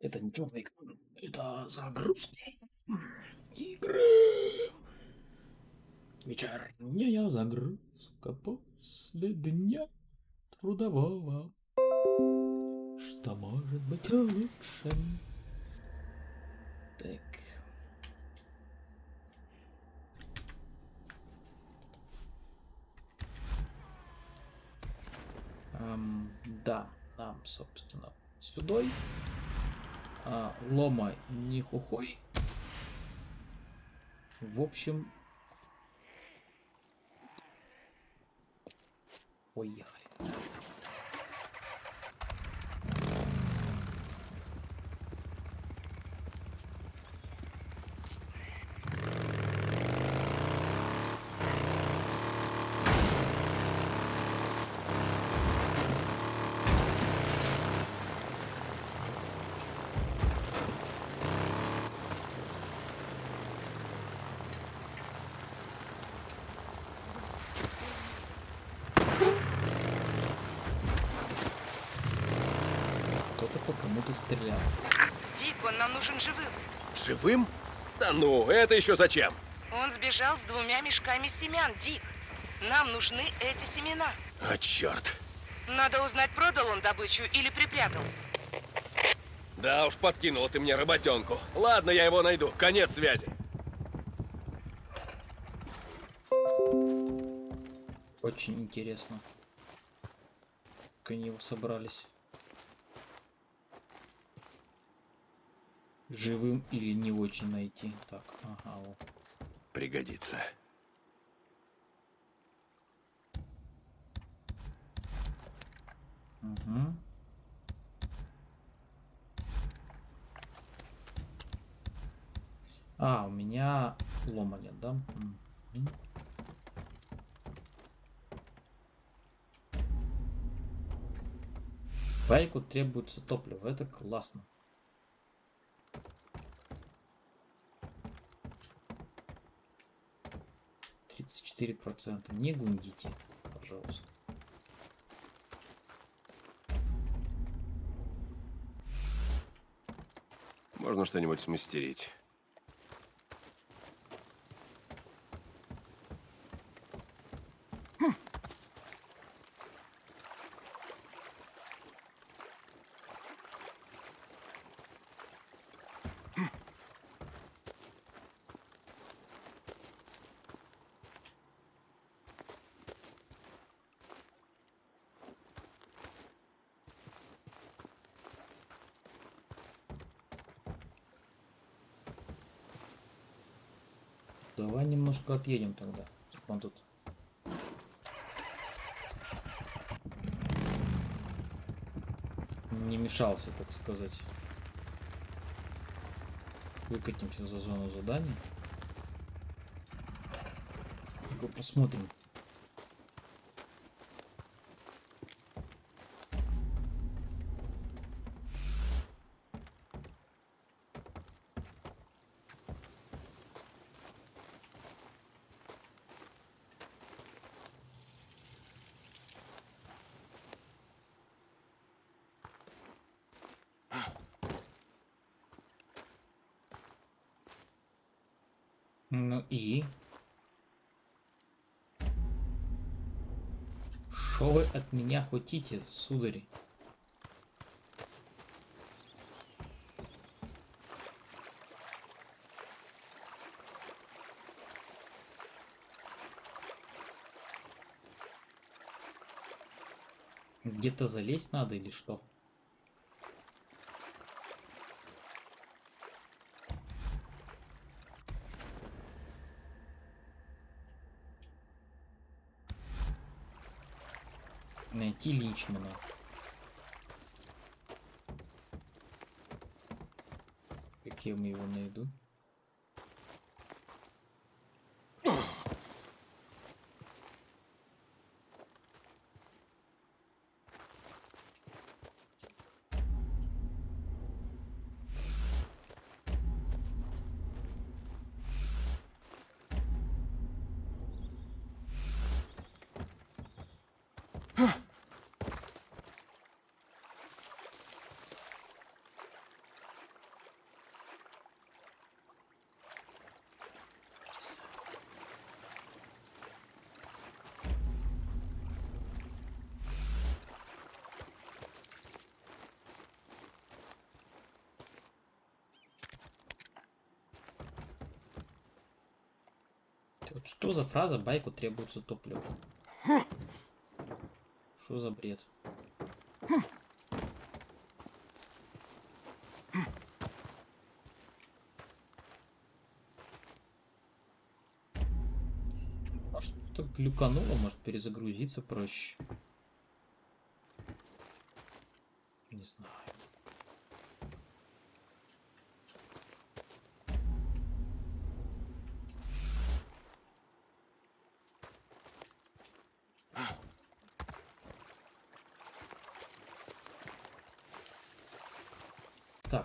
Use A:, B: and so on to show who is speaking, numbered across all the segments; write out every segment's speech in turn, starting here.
A: Это не черный экран, это загрузка. Игры. Вечерняя загрузка после дня трудового. Что может быть лучше? Так. Ам, да, нам, собственно, сюдой. А, лома не хухой. В общем... Поехали. Кто-то по кому-то стрелял.
B: Дик, он нам нужен живым.
C: Живым? Да ну, это еще зачем?
B: Он сбежал с двумя мешками семян, Дик. Нам нужны эти семена.
C: А, черт.
B: Надо узнать, продал он добычу или припрятал.
C: Да уж, подкинула ты мне работенку. Ладно, я его найду. Конец связи.
A: Очень интересно. Как они его собрались. Живым или не очень найти. Так, ага, вот.
C: Пригодится.
A: Угу. А, у меня лома нет, да? Мгм. Байку требуется топливо, это классно. Тридцать четыре процента. Не гундите, пожалуйста.
C: Можно что-нибудь смастерить.
A: Давай немножко отъедем тогда. чтоб Он тут. Не мешался, так сказать. Выкатимся за зону задания. Посмотрим. Ну и? Что вы от меня хотите, судари? Где-то залезть надо или что? Найти Личмана. Как я его найду? Что за фраза байку требуется топливо? Что за бред? А что глюкануло, может перезагрузиться проще? Не знаю.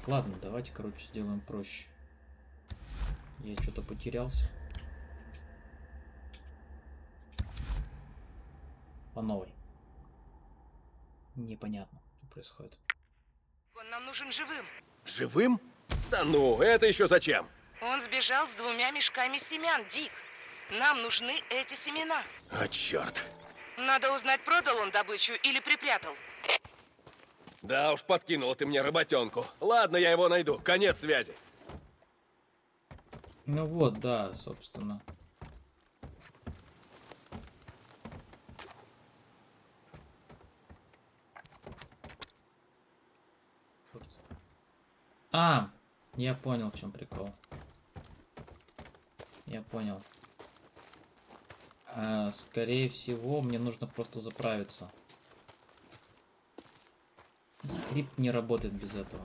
A: Так, ладно, давайте, короче, сделаем проще. Я что-то потерялся. По новой. Непонятно, что происходит.
B: Он нам нужен живым.
C: Живым? Да ну, это еще зачем?
B: Он сбежал с двумя мешками семян, Дик. Нам нужны эти семена.
C: А, черт.
B: Надо узнать, продал он добычу или припрятал.
C: Да уж, подкинул ты мне работенку. Ладно, я его найду. Конец связи.
A: Ну вот, да, собственно. А, я понял, в чем прикол. Я понял. А, скорее всего, мне нужно просто заправиться. Скрипт не работает без этого.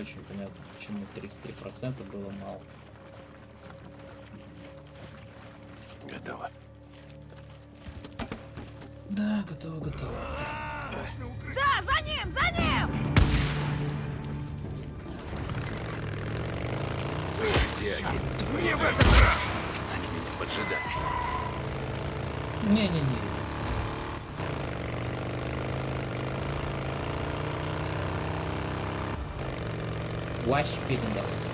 A: Очень понятно, почему 33% было мало.
C: Готово.
A: Да, готово, готово.
D: Да, за ним, за ним!
C: Где они? Не в этот раз! Они меня поджидали.
A: Не-не-не. Вообще передалось.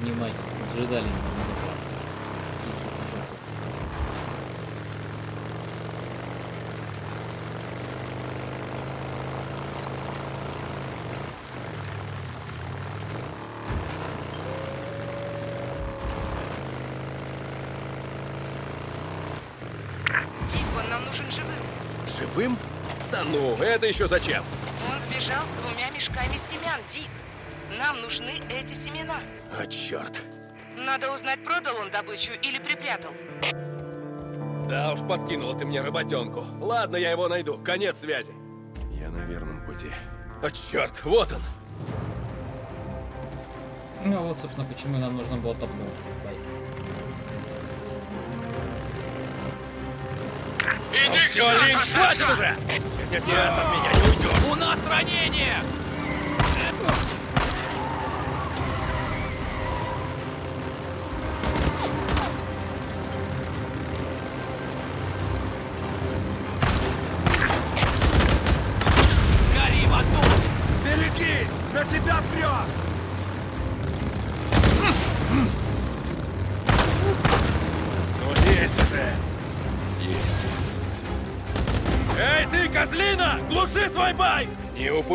A: Внимание, поджидали меня на заправке. Тихий жопы.
B: Дик, он нам нужен живым.
C: Живым? Да ну, это еще зачем?
B: Он сбежал с двумя мешками семян, Дик. Нам нужны эти семена.
C: А, черт.
B: Надо узнать, продал он добычу или припрятал.
C: Да уж, подкинул ты мне работенку. Ладно, я его найду. Конец связи. Я на верном пути. А, черт, вот он.
A: Ну вот, собственно, почему нам нужно было топливо
C: Иди, Колин, хватит уже! Нет, нет, от меня не уйдешь!
E: У нас ранение!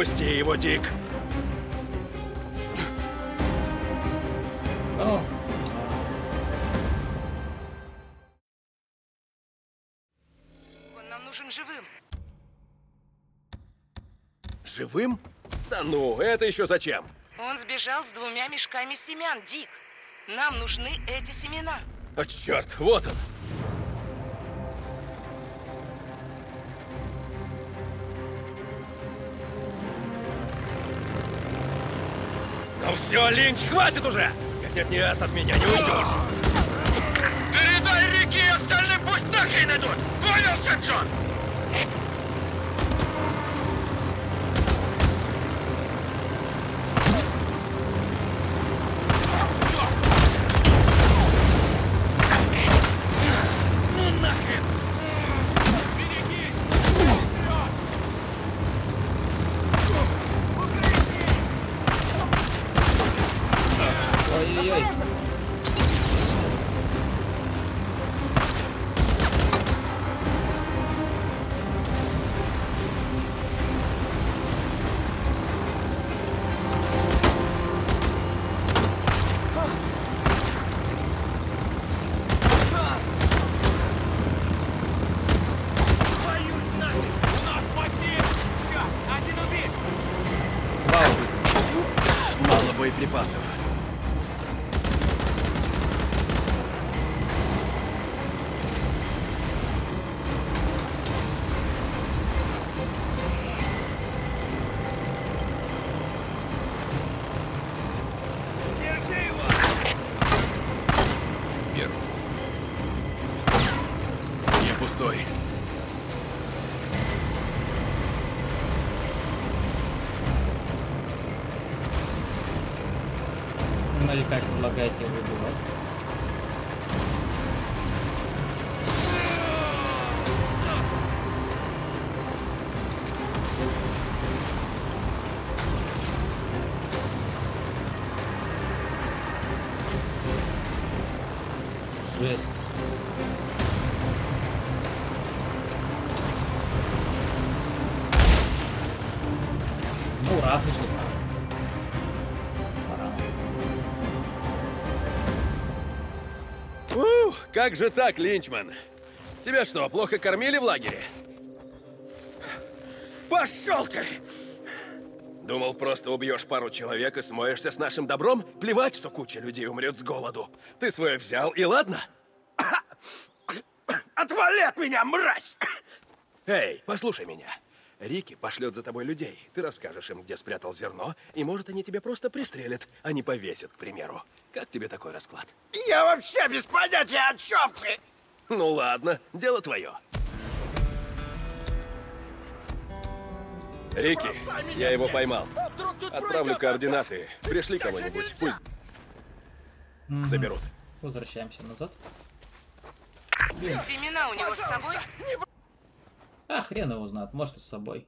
C: Не упусти его, Дик!
B: Он нам нужен живым.
C: Живым? Да ну, это еще зачем?
B: Он сбежал с двумя мешками семян, Дик. Нам нужны эти семена.
C: О, черт, вот он! Ну все, Линч, хватит уже! Нет-нет, от меня не уйдешь!
E: Передай Рики и остальным пусть нахрен идут! Понял, Сен-Джон?
A: Как
C: же так, Линчман? Тебя что, плохо кормили в лагере?
E: Пошел ты!
C: Думал, просто убьешь пару человек и смоешься с нашим добром? Плевать, что куча людей умрет с голоду. Ты свое взял, и ладно?
E: Отвали от меня, мразь!
C: Эй, послушай меня. Рики пошлет за тобой людей. Ты расскажешь им, где спрятал зерно, и, может, они тебя просто пристрелят, а не повесят, к примеру. Как тебе такой расклад?
E: Я вообще без понятия, о чем ты!
C: Ну ладно, дело твое. Рики, я его поймал.
E: А вдруг тут
C: Отправлю координаты. Пришли кого-нибудь, пусть заберут.
A: Возвращаемся назад.
B: Семена у него с собой?
A: А, хрен его знает, может и с собой.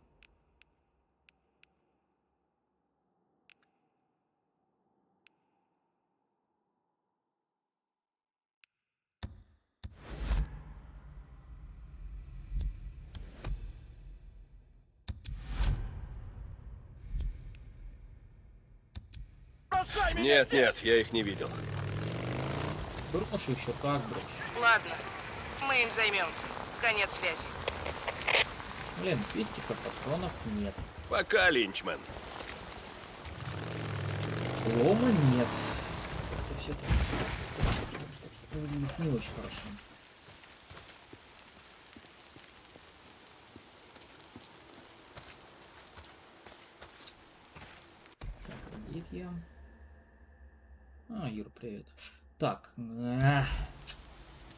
C: Нет, нет, я их не видел.
A: Брошу еще как брошу.
B: Ладно, мы им займемся. Конец связи.
A: Блин, пистика патронов нет.
C: Пока, Линчман.
A: Лома нет. Это все это выглядит не очень хорошо. Так, родит я. А, Юр, привет. Так,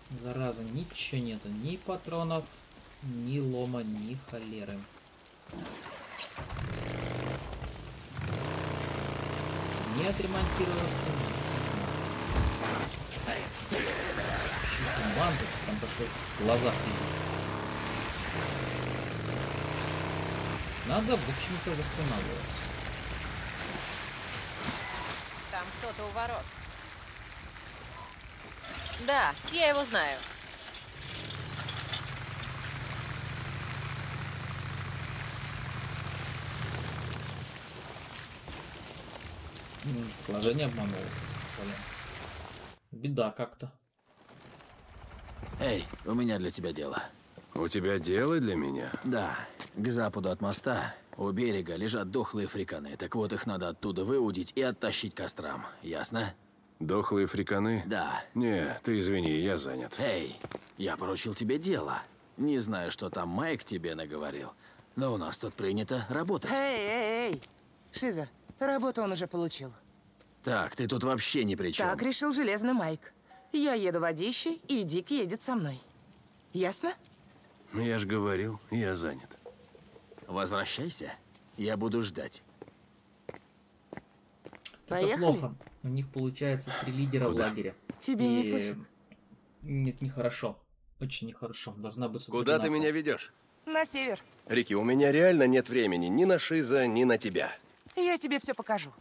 A: зараза, ничего нету, ни патронов, ни лома, ни холеры. не отремонтироваться. Чистим банду, там даже в глазах видно. Надо, в общем-то, восстанавливаться.
F: Там кто-то у ворот. Да, я его знаю.
A: Положение обмануло. Блин. Беда как-то.
G: Эй, у меня для тебя дело.
C: У тебя дело для меня?
G: Да, к западу от моста у берега лежат дохлые фриканы. Так вот, их надо оттуда выудить и оттащить к кострам. Ясно?
C: Дохлые фриканы?
G: Да.
C: Не, ты извини, я занят.
G: Эй, я поручил тебе дело. Не знаю, что там Майк тебе наговорил, но у нас тут принято работать.
B: Эй, эй, эй. Шиза, работу он уже получил.
G: Так, ты тут вообще ни при чем.
B: Так решил Железный Майк. Я еду водищей, и Дик едет со мной. Ясно?
C: Я же говорил, я занят.
G: Возвращайся. Я буду ждать.
A: Это
B: Поехали?
A: плохо. У них получается три лидера
C: Куда?
A: в лагере.
B: Тебе не
A: И-
B: пофиг?
A: Нет, нехорошо. Очень нехорошо. Должна быть
C: Куда ты меня ведешь?
B: На север.
C: Рики, у меня реально нет времени ни на Шиза, ни на тебя.
B: Я тебе все покажу.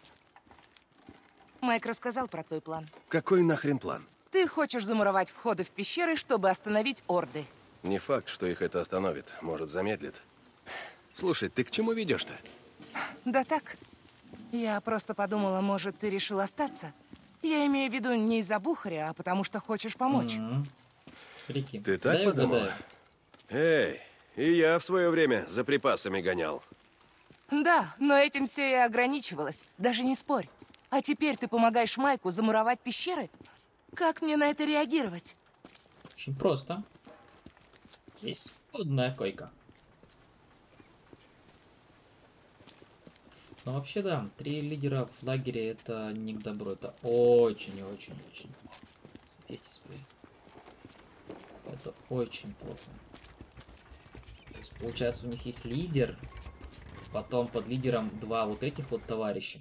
B: Майк рассказал про твой план.
C: Какой нахрен план?
B: Ты хочешь замуровать входы в пещеры, чтобы остановить орды.
C: Не факт, что их это остановит. Может, замедлит. Слушай, ты к чему ведешь-то?
B: Да так. Я просто подумала, может, ты решил остаться? Я имею в виду не из-за Бухаря, а потому что хочешь помочь.
A: Мгм. Рики,
C: Ты так
A: дай
C: подумала?
A: угадаю.
C: Эй, и я в свое время за припасами гонял.
B: Да, но этим все и ограничивалось. Даже не спорь. А теперь ты помогаешь Майку замуровать пещеры? Как мне на это реагировать?
A: Очень просто. Есть одна койка. Ну вообще да, три лидера в лагере это не к добру, это очень и очень очень. 200 спрей. Это очень плохо. То есть получается у них есть лидер, потом под лидером два вот этих вот товарища.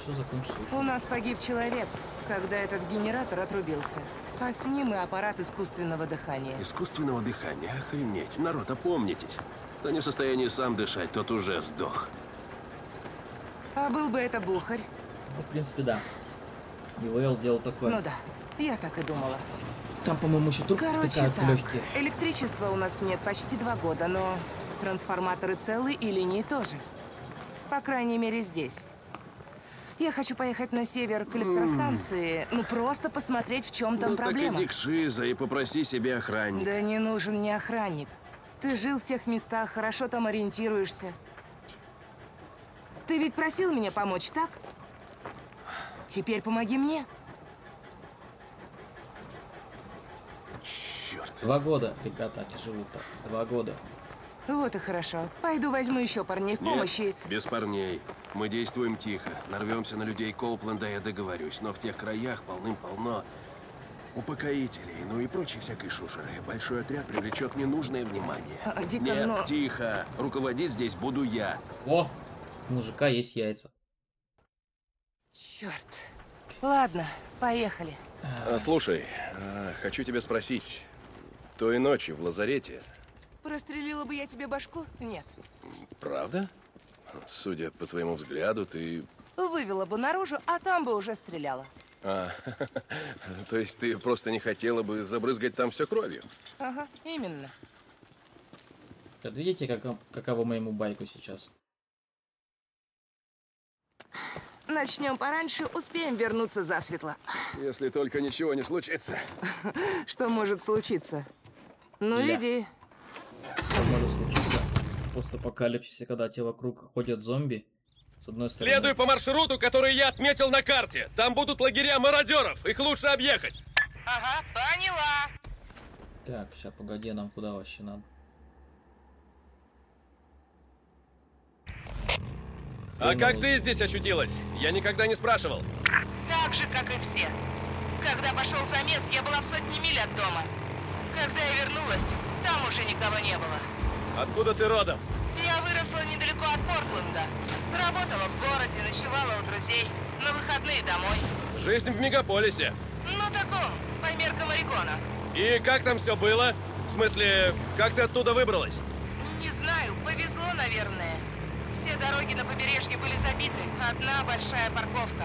A: Все закончится очень
B: У нас погиб человек, когда этот генератор отрубился. А с ним и аппарат искусственного дыхания.
C: Искусственного дыхания, охренеть. Народ, опомнитесь. Кто не в состоянии сам дышать, тот уже сдох.
B: А был бы это Бухарь?
A: Ну, в принципе, да. ИВЛ делал такое.
B: Ну да, я так и думала.
A: Там, по-моему, еще трубки
B: Короче, так.
A: легкие.
B: Электричества у нас нет почти два года, но трансформаторы целы и линии тоже. По крайней мере, здесь. Я хочу поехать на север к электростанции, ну просто посмотреть, в чем там
C: ну
B: проблема.
C: так иди к Шиза и попроси себе охранника.
B: Да не нужен мне охранник. Ты жил в тех местах, хорошо там ориентируешься. Ты ведь просил меня помочь, так? Теперь помоги мне.
C: Черт.
A: Два года, ребята, они живут так. Два года.
B: Вот и хорошо. Пойду возьму еще парней в помощь и...
C: Нет, без парней. Мы действуем тихо. Нарвемся на людей Коупленда, я договорюсь. Но в тех краях полным-полно упокоителей, ну и прочей всякой шушеры. Большой отряд привлечет ненужное внимание.
B: А, Дика,
C: Нет,
B: но-
C: тихо. Руководить здесь буду я.
A: О, у мужика есть яйца.
B: Черт. Ладно, поехали.
C: А, слушай, а, хочу тебя спросить. Той ночью в лазарете,
B: Прострелила бы я тебе башку? Нет.
C: правда? Судя по твоему взгляду, ты...
B: Вывела бы наружу, а там бы уже стреляла.
C: А, то есть ты просто не хотела бы забрызгать там все кровью?
B: Ага, именно.
A: Вот видите, как, каково моему байку сейчас?
B: Начнем пораньше, успеем вернуться засветло.
C: Если только ничего не случится.
B: Что может случиться? Ну,
A: Ля.
B: иди.
A: Что может случиться в постапокалипсисе, когда те вокруг ходят зомби? С одной стороны...
C: Следуй по маршруту, который я отметил на карте. Там будут лагеря мародеров. Их лучше объехать.
B: Ага, поняла.
A: Так, сейчас, погоди, нам куда вообще надо?
C: А
A: Понял.
C: как ты здесь очутилась? Я никогда не спрашивал.
B: Так же, как и все. Когда пошел замес, я была в сотне миль от дома. Когда я вернулась, там уже никого не было.
C: Откуда ты родом?
B: Я выросла недалеко от Портленда. Работала в городе, ночевала у друзей. На выходные домой.
C: Жизнь в мегаполисе.
B: Ну, таком, по меркам Орегона.
C: И как там все было? В смысле, как ты оттуда выбралась?
B: Не знаю, повезло, наверное. Все дороги на побережье были забиты. Одна большая парковка.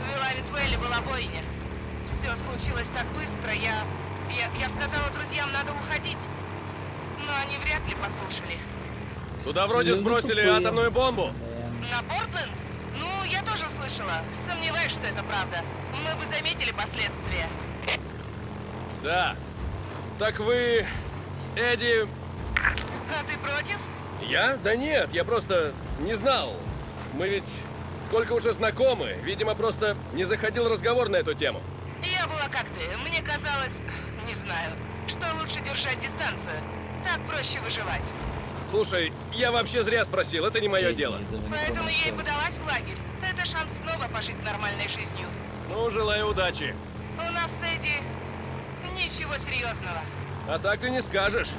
B: В Вилавитвелле была бойня. Все случилось так быстро, я... Я, я сказала друзьям, надо уходить. Но они вряд ли послушали.
C: Туда вроде сбросили атомную бомбу.
B: На Портленд? Ну, я тоже слышала. Сомневаюсь, что это правда. Мы бы заметили последствия.
C: Да. Так вы с Эдди...
B: А ты против?
C: Я? Да нет, я просто не знал. Мы ведь сколько уже знакомы. Видимо, просто не заходил разговор на эту тему.
B: Я была как ты. Мне казалось, не знаю, что лучше держать дистанцию. Так проще выживать.
C: Слушай, я вообще зря спросил, это не мое дело.
B: Поэтому я и подалась в лагерь. Это шанс снова пожить нормальной жизнью.
C: Ну, желаю удачи.
B: У нас с Эдди ничего серьезного.
C: А так и не скажешь.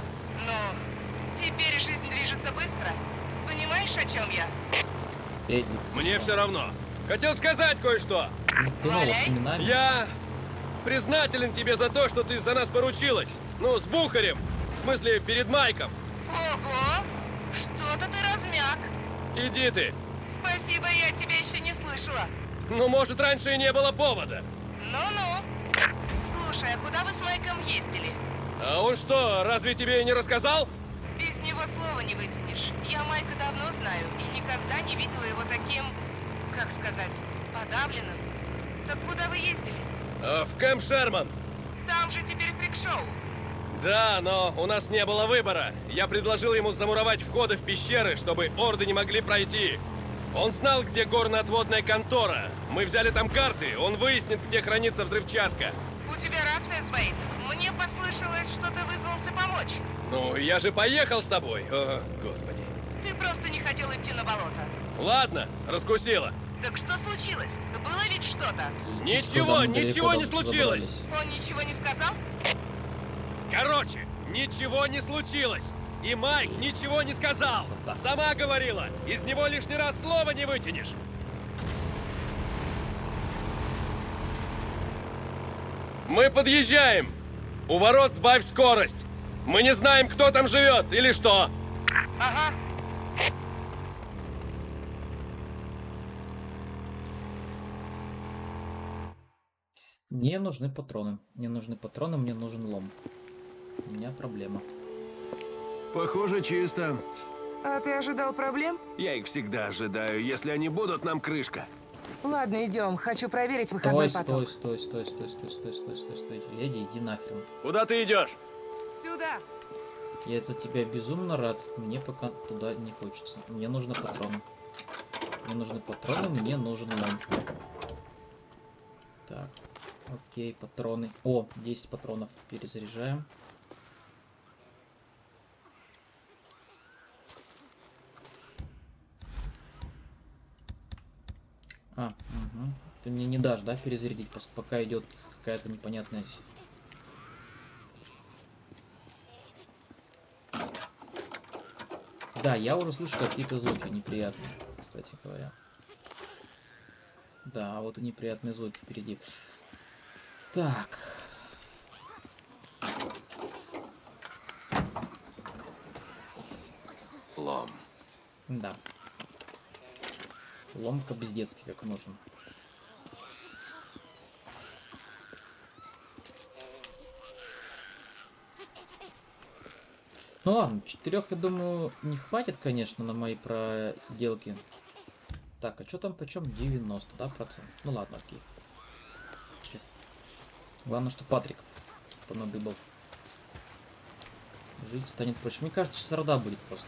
B: Ну, теперь жизнь движется быстро. Понимаешь, о чем я?
C: Мне все равно. Хотел сказать кое-что.
B: Валяй.
C: Я признателен тебе за то, что ты за нас поручилась. Ну, с Бухарем. В смысле, перед Майком.
B: Ого! Что-то ты размяк.
C: Иди ты.
B: Спасибо, я тебя еще не слышала.
C: Ну, может, раньше и не было повода.
B: Ну-ну. Слушай, а куда вы с Майком ездили?
C: А он что, разве тебе не рассказал?
B: Без него слова не вытянешь. Я Майка давно знаю и никогда не видела его таким, как сказать, подавленным. Так куда вы ездили?
C: А, в Кэмп Шерман.
B: Там же теперь фрик-шоу.
C: Да, но у нас не было выбора. Я предложил ему замуровать входы в пещеры, чтобы орды не могли пройти. Он знал, где горно-отводная контора. Мы взяли там карты, он выяснит, где хранится взрывчатка.
B: У тебя рация сбоит. Мне послышалось, что ты вызвался помочь.
C: Ну, я же поехал с тобой. О, господи.
B: Ты просто не хотел идти на болото.
C: Ладно, раскусила.
B: Так что случилось? Было ведь что-то?
C: Ничего,
A: далеко
C: ничего не случилось.
A: забрались?
B: Он ничего не сказал?
C: Короче, ничего не случилось. И Майк ничего не сказал. Сама говорила, из него лишний раз слова не вытянешь. Мы подъезжаем. У ворот сбавь скорость. Мы не знаем, кто там живет или что.
B: Ага.
A: Мне нужны патроны. Мне нужны патроны, мне нужен лом. У меня проблема.
C: Похоже, чисто.
B: А ты ожидал проблем?
C: Я их всегда ожидаю. Если они будут, нам крышка.
B: Ладно, идем. Хочу проверить выходной
A: Стой,
B: поток.
A: стой, стой, стой, стой, стой, стой, стой, стой, стой. Эдди, иди нахрен.
C: Куда ты идешь?
B: Сюда.
A: Я за тебя безумно рад. Мне пока туда не хочется. Мне нужны патроны. Мне нужны патроны, мне нужен лом. Так. Окей, патроны. О, 10 патронов. Перезаряжаем. А, угу. Ты мне не дашь, да, перезарядить, пока идет какая-то непонятная... Да, я уже слышу какие-то звуки неприятные, кстати говоря. Да, вот и неприятные звуки впереди. Так.
C: Лом.
A: Да. Ломка бездетский, как нужен. Ну ладно, четырех, я думаю, не хватит, конечно, на мои проделки. Так, а что там почем? 90, да, процент? Ну ладно, окей. Главное, что Патрик понадыбал. Жить станет проще. Мне кажется, сейчас рода будет просто.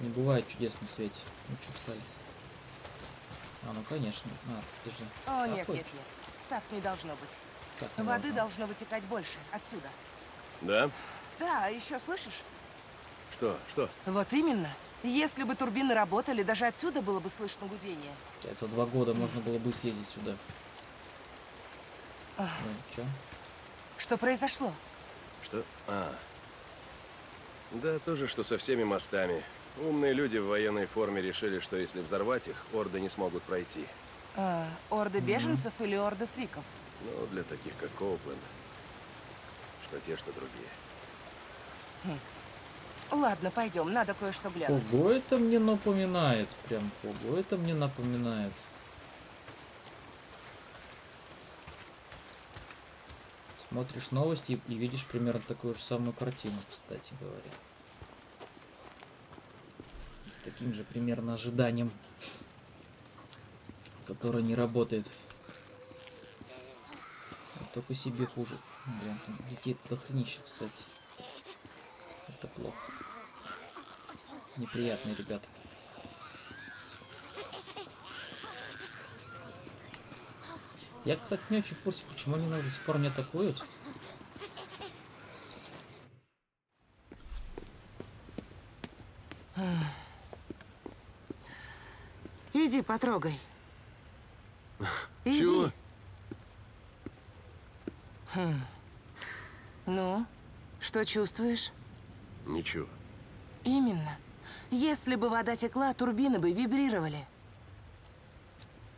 A: Не бывает чудес на свете. Ну что стали? А, ну конечно. А, подожди.
B: О, нет,
A: Какой?
B: нет, нет. Так не должно быть.
A: Как не
B: Воды
A: должно?
B: должно вытекать больше. Отсюда.
C: Да?
B: Да, а еще слышишь?
C: Что? Что?
B: Вот именно. Если бы турбины работали, даже отсюда было бы слышно гудение.
A: За два года можно было бы съездить сюда.
B: Ах.
A: Ну?
B: Что произошло?
C: Что? А. Да, то же, что со всеми мостами. Умные люди в военной форме решили, что если взорвать их, орды не смогут пройти.
B: А, орды беженцев или орды фриков?
C: Ну, для таких, как Коупленд. Что те, что другие.
B: Ладно, пойдем, надо кое-что глянуть.
A: Ого, это мне напоминает. Прям ого, это мне напоминает. Смотришь новости и- видишь примерно такую же самую картину, кстати говоря. С таким же примерно ожиданием, которое не работает. Только себе хуже. Блин, там детей-то дохренища, кстати. Это плохо. Неприятные ребята. Я, кстати, не очень в курсе, почему они нас до сих пор не атакуют.
B: Иди, потрогай. Иди.
C: Чего?
B: Ну, что чувствуешь?
C: Ничего.
B: Именно. Если бы вода текла, турбины бы вибрировали.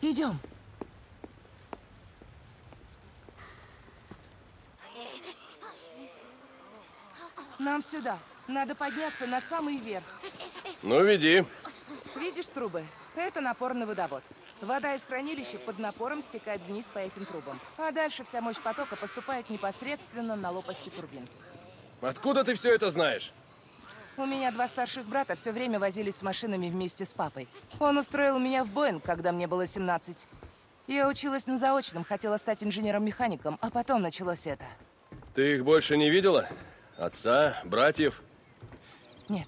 B: Идем. Нам сюда. Надо подняться на самый верх.
C: Ну, веди.
B: Видишь трубы? Это напорный водовод. Вода из хранилища под напором стекает вниз по этим трубам. А дальше вся мощь потока поступает непосредственно на лопасти турбин.
C: Откуда ты все это знаешь?
B: У меня два старших брата все время возились с машинами вместе с папой. Он устроил меня в Боинг, когда мне было 17. Я училась на заочном, хотела стать инженером-механиком, а потом началось это.
C: Ты их больше не видела? Отца, братьев?
B: Нет.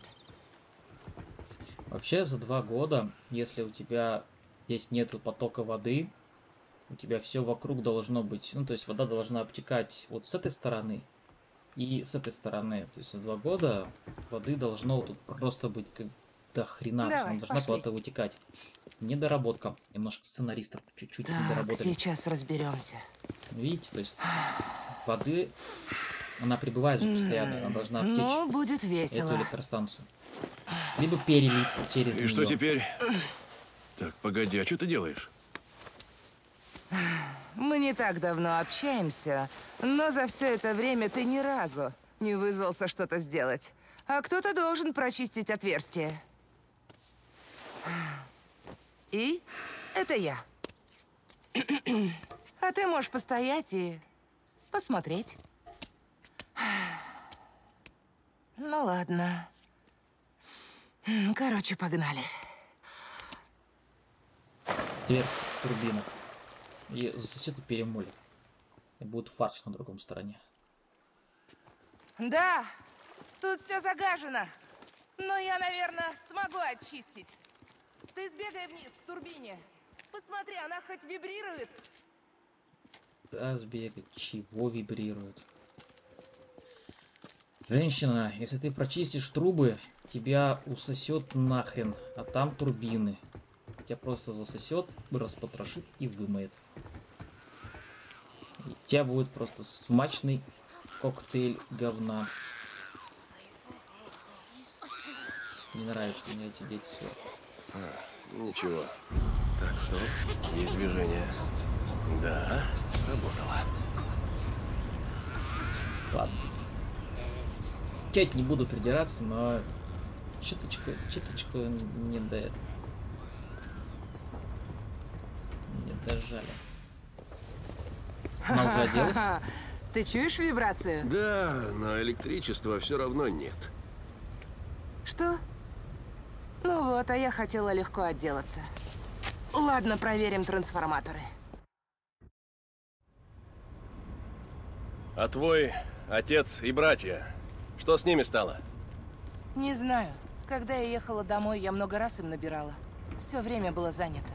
A: Вообще за два года, если у тебя есть нету потока воды, у тебя все вокруг должно быть, ну то есть вода должна обтекать вот с этой стороны и с этой стороны. То есть за два года воды должно тут просто быть как до хрена,
B: Давай,
A: она должна куда-то вытекать. Недоработка. Немножко сценаристов чуть-чуть не
B: Так,
A: доработали.
B: сейчас разберемся.
A: Видите, то есть воды, она прибывает же постоянно, она должна обтечь
B: Ну, будет весело.
A: эту электростанцию. Либо перелиться через
C: И что
A: неё.
C: теперь? Так, погоди, а что ты делаешь?
B: Мы не так давно общаемся, но за все это время ты ни разу не вызвался что-то сделать. А кто-то должен прочистить отверстие. И это я. А ты можешь постоять и посмотреть. Ну ладно. Короче, погнали.
A: дверь турбинок. И засосет и перемолит. И будет фарш на другом стороне.
B: Да, тут все загажено. Но я, наверное, смогу очистить. Ты сбегай вниз, к турбине. Посмотри, она хоть вибрирует.
A: Да, сбегать. Чего вибрирует? Женщина, если ты прочистишь трубы, тебя усосет нахрен, а там турбины. Тебя просто засосет, распотрошит и вымоет. И у тебя будет просто смачный коктейль говна. Не нравятся мне эти дети сверху.
C: Ничего. Так, стоп. Есть движение. Да, сработало.
A: Тять не буду придираться, но чуточку, чуточку не до... Не дожали. Она уже оделась?
B: Ты чуешь вибрацию?
C: Да, но электричества все равно нет.
B: Что? Ну вот, а я хотела легко отделаться. Ладно, проверим трансформаторы.
C: А твой отец и братья, что с ними стало?
B: Не знаю. Когда я ехала домой, я много раз им набирала. Все время было занято.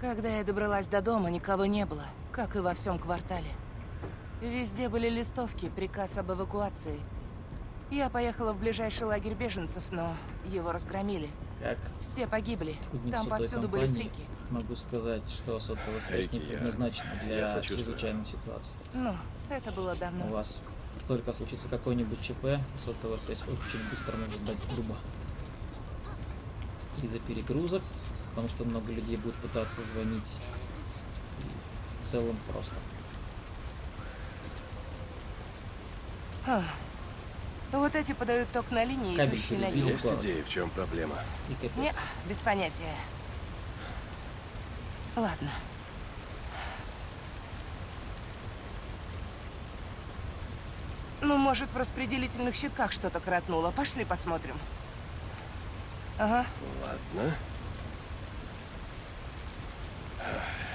B: Когда я добралась до дома, никого не было, как и во всем квартале. Везде были листовки, приказ об эвакуации. Я поехала в ближайший лагерь беженцев, но его разгромили.
A: Как
B: Все погибли. Там повсюду были фрики.
A: Могу сказать, что сотовая связь не предназначена для чрезвычайной ситуации.
B: Ну, это было
A: У
B: давно.
A: вас только случится какой-нибудь ЧП, сотовая связь очень быстро может дать дуба. Из-за перегрузок, потому что много людей будет пытаться звонить. И в целом просто.
B: Ах. Вот эти подают ток на линии,
A: Кабель
B: идущие на юг.
C: Есть идеи, в чем проблема?
A: И капец.
B: Не, без понятия. Ладно. Ну, может, в распределительных щитках что-то коротнуло. Пошли посмотрим. Ага.
C: Ладно.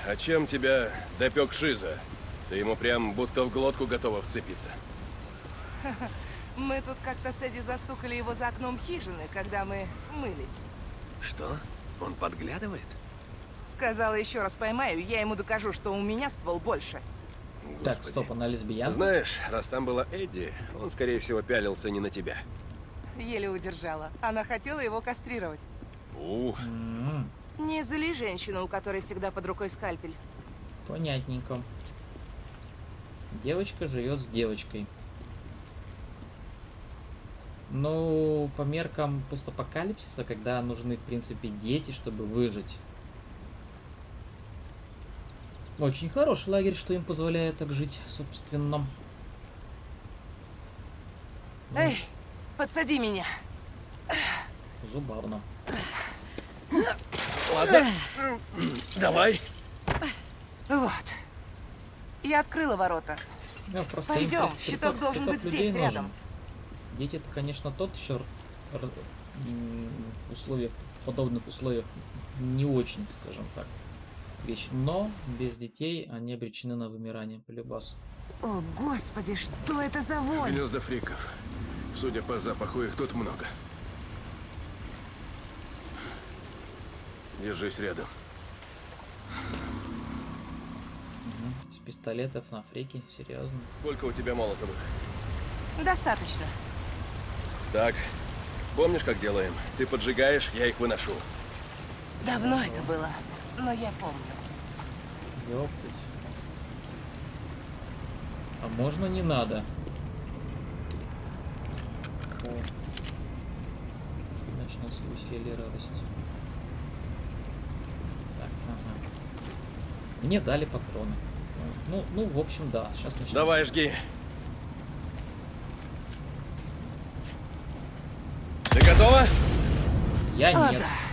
C: А чем тебя допек Шиза? Ты ему прям будто в глотку готова вцепиться.
B: Мы тут как-то с Эдди застукали его за окном хижины, когда мы мылись.
C: Что? Он подглядывает?
B: Сказала, еще раз поймаю, я ему докажу, что у меня ствол больше.
A: Так,
C: Господи.
A: стоп, она лесбиянка?
C: Знаешь, раз там была Эдди, он, скорее всего, пялился не на тебя.
B: Еле удержала. Она хотела его кастрировать.
C: Ух,
A: М,
B: Не зли женщину, у которой всегда под рукой скальпель.
A: Понятненько. Девочка живет с девочкой. Ну, по меркам постапокалипсиса, когда нужны, в принципе, дети, чтобы выжить. Очень хороший лагерь, что им позволяет так жить, собственно.
B: Эй, подсади меня.
A: Забавно.
C: ладно. Давай.
B: Вот. Я открыла ворота.
A: Ну,
B: Пойдем,
A: при-
B: щиток
A: приток-
B: должен
A: приток
B: быть здесь,
A: нужен.
B: рядом.
A: Дети это, конечно, тот еще раз- в условиях, в подобных условиях не очень, скажем так, вещь. Но без детей они обречены на вымирание, полюбас.
B: О, господи, что это за вонь?
C: Гнезда фриков. Судя по запаху, их тут много. Держись рядом.
A: С пистолетов на фрике, серьезно.
C: Сколько у тебя молотовых?
B: Достаточно.
C: Так, помнишь, как делаем? Ты поджигаешь, я их выношу.
B: Давно это было, но я помню.
A: Ёптать. А можно не надо? О. Начнется веселье, радость. Так, ага. Мне дали патроны. Ну, ну, в общем, да. Сейчас начнем.
C: Давай, жги. Ты готова?
A: Я
B: О,
A: нет.
B: да.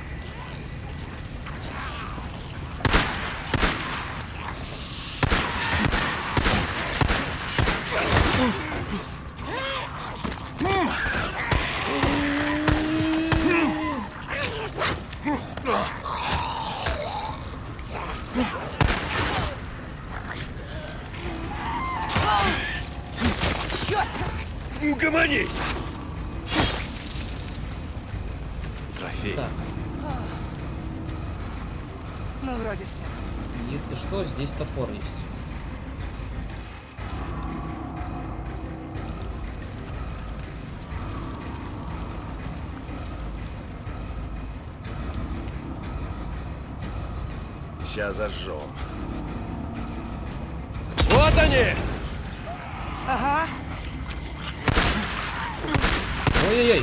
C: Угомонись! Трофей.
A: Так,
B: Ну, вроде все.
A: если что, здесь топор есть.
C: Сейчас зажжем. Вот они!
B: Ага.
A: Ой-ой-ой.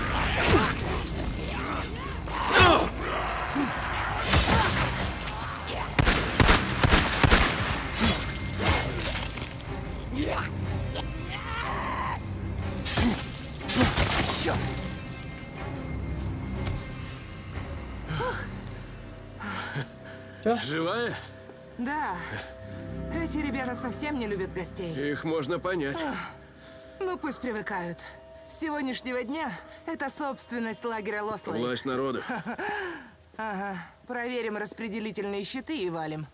A: Чё?
C: Живая?
B: Да. Эти ребята совсем не любят гостей.
C: Их можно понять.
B: Ну, пусть привыкают. С сегодняшнего дня это собственность лагеря Лослей.
C: Власть народу.
B: Ага. Проверим распределительные щиты и валим.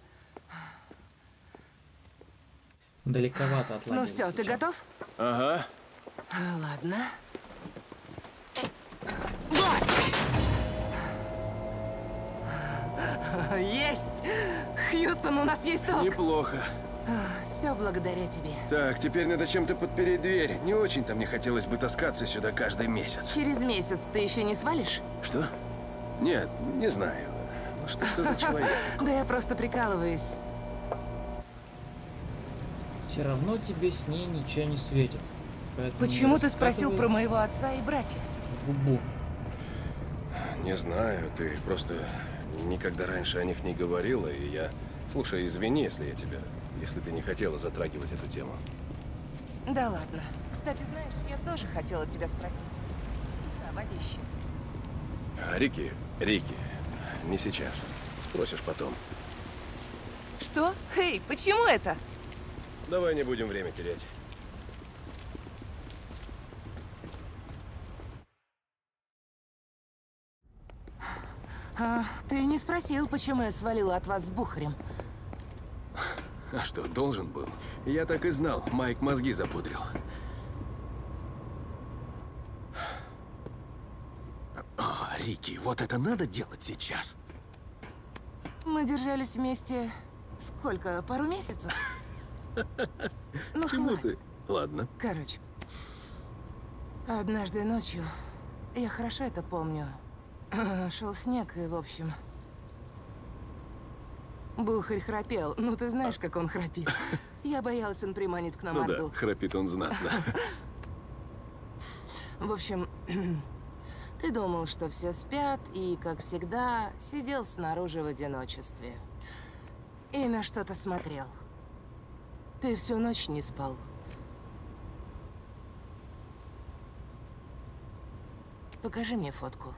A: Далековато от лагеря.
B: Ну все, ты готов?
C: Ага.
B: Ладно. Вот! Есть! Хьюстон, у нас есть ток!
C: Неплохо.
B: Все благодаря тебе.
C: Так, теперь надо чем-то подпереть дверь. Не очень-то мне хотелось бы таскаться сюда каждый месяц.
B: Через месяц ты еще не свалишь?
C: Что? Нет, не знаю. Ну что ты за человек?
B: Да я просто прикалываюсь.
A: Все равно тебе с ней ничего не светит. поэтому
B: Почему ты спросил про моего отца и братьев?
A: Бубу.
C: Не знаю, ты просто никогда раньше о них не говорила, и я... Слушай, извини, если я тебя... Если ты не хотела затрагивать эту тему.
B: Да ладно. Кстати, знаешь, я тоже хотела тебя спросить. Да, водище.
C: А, Рики, Рики, не сейчас. Спросишь потом.
B: Что? Эй, почему это?
C: Давай не будем время терять.
B: А, ты не спросил, почему я свалила от вас с Бухарем.
C: А что, должен был? Я так и знал, Майк мозги запудрил. О, Рики, вот это надо делать сейчас.
B: Мы держались вместе сколько? Пару месяцев? Ну,
C: Чему
B: хватит.
C: ты? Ладно.
B: Короче, однажды ночью, я хорошо это помню, шел снег, и, в общем... Бухарь храпел. Ну, ты знаешь, как он храпит. Я боялась, он приманит к нам
C: Ну
B: Орду.
C: да, храпит он знатно.
B: В общем, ты думал, что все спят, и, как всегда, сидел снаружи в одиночестве. И на что-то смотрел. Ты всю ночь не спал. Покажи мне фотку.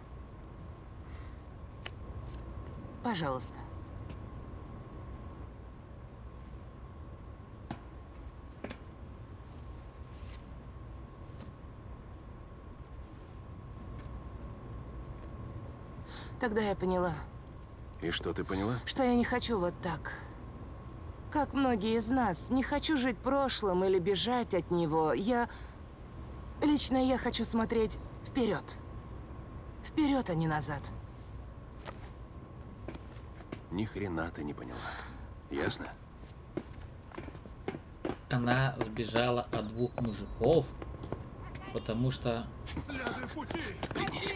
B: Пожалуйста. Тогда я поняла,
C: И что ты поняла?
B: что я не хочу вот так. Как многие из нас, не хочу жить прошлым или бежать от него. Я... Лично я хочу смотреть вперед. Вперед, а не назад.
C: Ни хрена ты не поняла. Ясно?
A: Она сбежала от двух мужиков, потому что
C: Пригнись.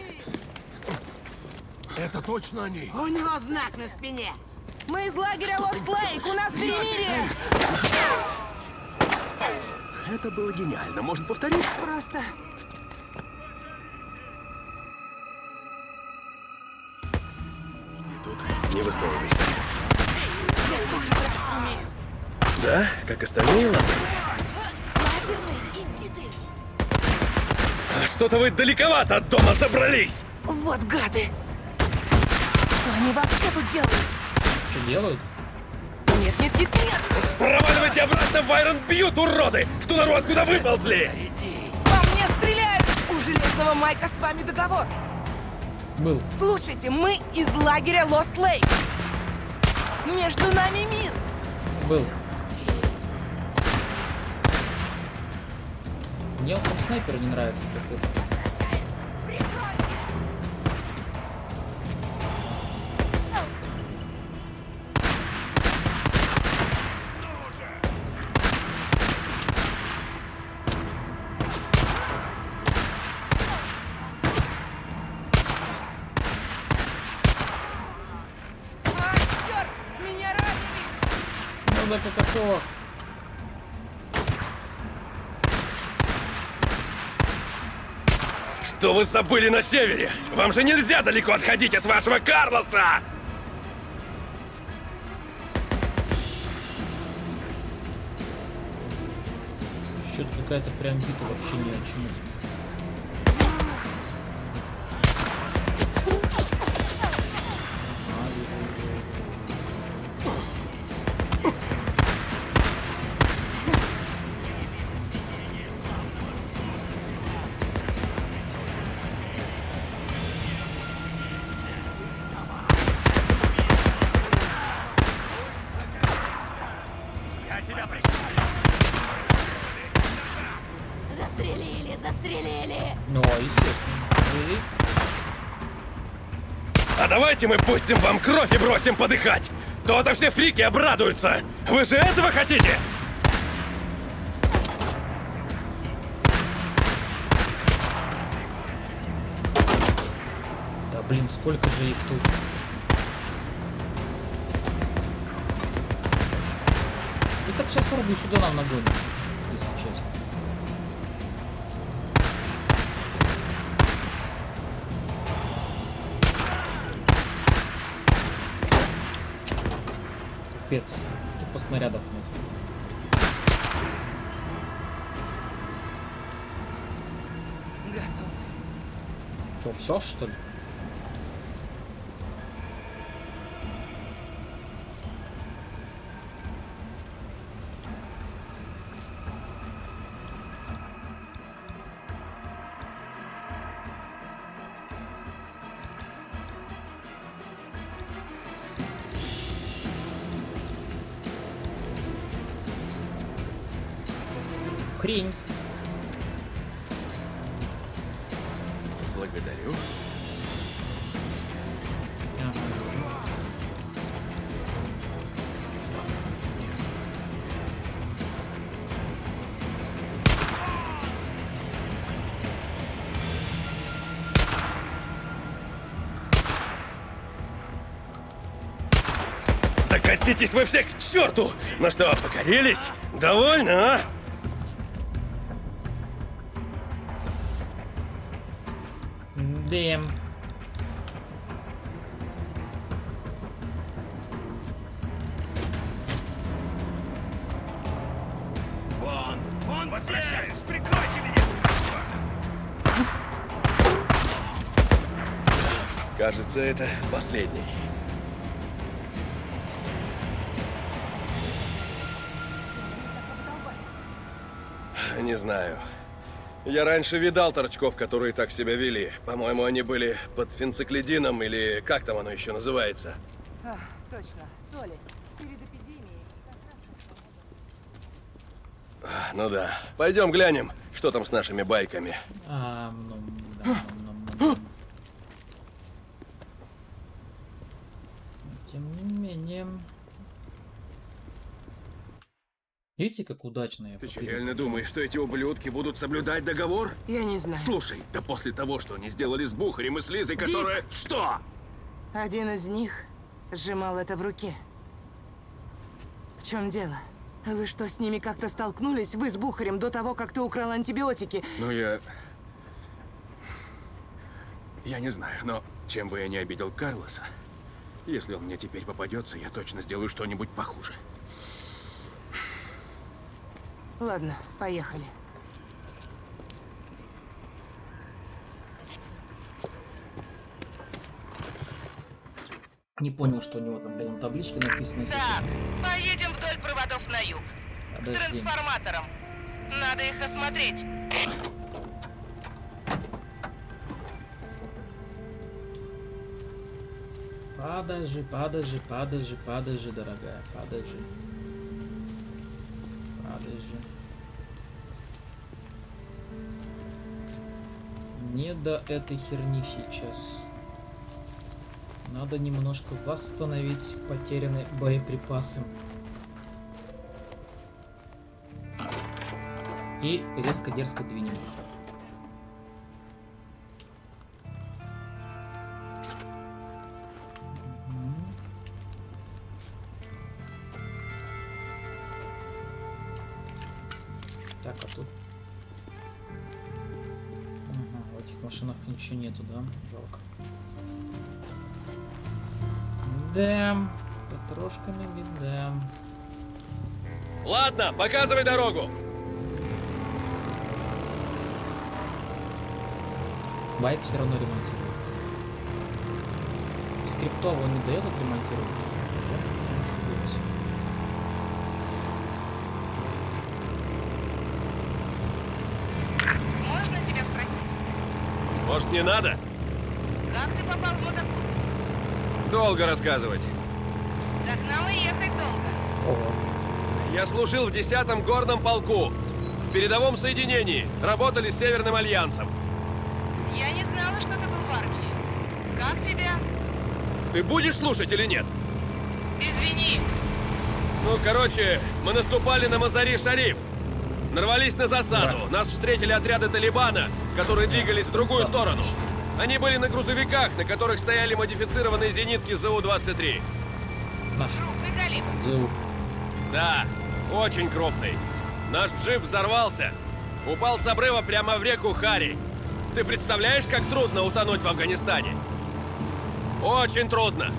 E: Это точно они?
B: У него знак на спине. Мы из лагеря Лост Лейк, у нас перемирие.
C: Это было гениально. Может, повторишь?
B: Просто...
C: Иди тут. Не высовывайся. Да? Как остальные лапы?
E: А что-то вы далековато от дома забрались!
B: Вот гады. Они вообще тут делают?
A: что делают?
B: Нет, нет, нет, нет.
E: Проваливайте обратно в Айрон Бьют, уроды! В ту нору, откуда выползли!
B: По мне стреляют. У Железного Майка с вами договор.
A: Был.
B: Слушайте, мы из лагеря Лост Лейк. Между нами мир.
A: Был. Мне вот там снайпер не нравится, капец.
E: Вы забыли на севере? Вам же нельзя далеко отходить от вашего Карлоса!
A: Что-то какая-то прям бита вообще ни о чем.
E: Давайте мы пустим вам кровь и бросим подыхать! То-то все фрики обрадуются! Вы же этого хотите?
A: Да блин, сколько же их тут? И так сейчас Орду сюда нам нагоним, Капец. Тупо снарядов нет.
B: Готово.
A: Че, все что ли? Хрень.
H: Благодарю.
A: Ага.
C: Да катитесь вы все к черту! Ну что, покорились? Довольны, а? Кажется, это последний. Не знаю. Я раньше видал торчков, которые так себя вели. По-моему, они были под фенциклидином или как там оно еще называется.
B: А, точно. Соли. Перед эпидемией.
C: А, Ну да. Пойдем глянем, что там с нашими байками.
A: А, ну, да, ну, ну, ну. Тем не менее. Видите, как удачно я
H: Ты что, реально думаешь, что эти ублюдки будут соблюдать договор?
B: Я не знаю.
H: Слушай, да после того, что они сделали с Бухарем и с Лизой, которая... Что?
B: Один из них сжимал это в руке. В чем дело? Вы что, с ними как-то столкнулись? Вы с Бухарем до того, как ты украл антибиотики?
H: Ну, я... Я не знаю, но чем бы я не обидел Карлоса, если он мне теперь попадется, я точно сделаю что-нибудь похуже.
B: Ладно, поехали.
A: Не понял, что у него там было на табличке написано.
B: Так, поедем вдоль проводов на юг. К
A: Подожди.
B: трансформаторам. Надо их осмотреть.
A: Подожди, подожди, подожди, подожди, дорогая, подожди. Подожди. Не до этой херни сейчас. Надо немножко восстановить потерянные боеприпасы. И резко дерзко двинем.
C: Показывай дорогу.
A: Байк все равно ремонтирует. Скриптово он не дает отремонтироваться.
B: Можно тебя спросить,
C: Может, не надо?
B: как ты попал в мотоклуб?
C: Долго рассказывать.
B: Так нам и ехать долго.
C: Я служил в 10-м горном полку. В передовом соединении. Работали с Северным Альянсом.
B: Я не знала, что ты был в армии. Как тебя?
C: Ты будешь слушать или нет?
B: Извини.
C: Ну, короче, мы наступали на Мазари-Шариф. Нарвались на засаду. Нас встретили отряды Талибана, которые двигались в другую сторону. Они были на грузовиках, на которых стояли модифицированные зенитки ЗУ-23.
A: Наш
B: Крупный калибр.
A: ЗУ.
C: Да, очень крупный. Наш джип взорвался. Упал с обрыва прямо в реку Хари. Ты представляешь, как трудно утонуть в Афганистане? Очень трудно.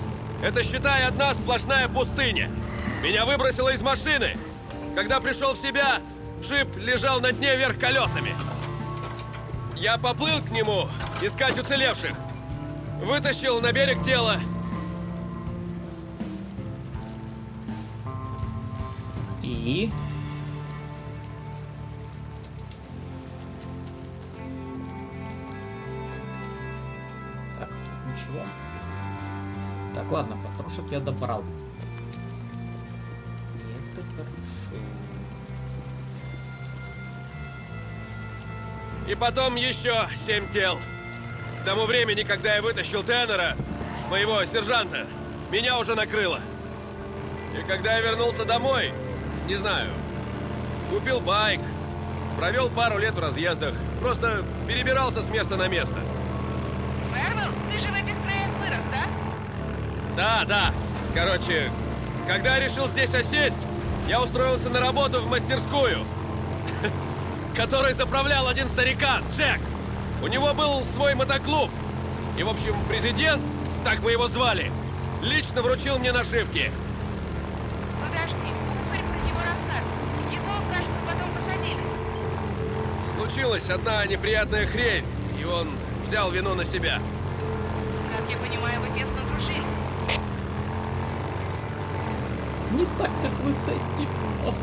C: Это, считай, одна сплошная пустыня. Меня выбросило из машины. Когда пришел в себя, джип лежал на дне вверх колесами. Я поплыл к нему искать уцелевших. Вытащил на берег тело.
A: И... Так, ничего. Так, ладно, патрошек я добрал.
C: И потом еще семь тел. К тому времени, когда я вытащил Теннера, моего сержанта, меня уже накрыло. И когда я вернулся домой, не знаю, купил байк, провел пару лет в разъездах, просто перебирался с места на место.
B: Фервелл, ты же в этих краях вырос, да?
C: Да, да. Короче, когда я решил здесь осесть, я устроился на работу в мастерскую, которой заправлял один старикан, Джек. У него был свой мотоклуб. И, в общем, президент, так мы его звали, лично вручил мне нашивки.
B: Подожди,
C: Случилась одна неприятная хрень, и он взял вину на себя.
B: Как я понимаю, вы тесно дружили.
A: Не так, как вы с одним. Ох.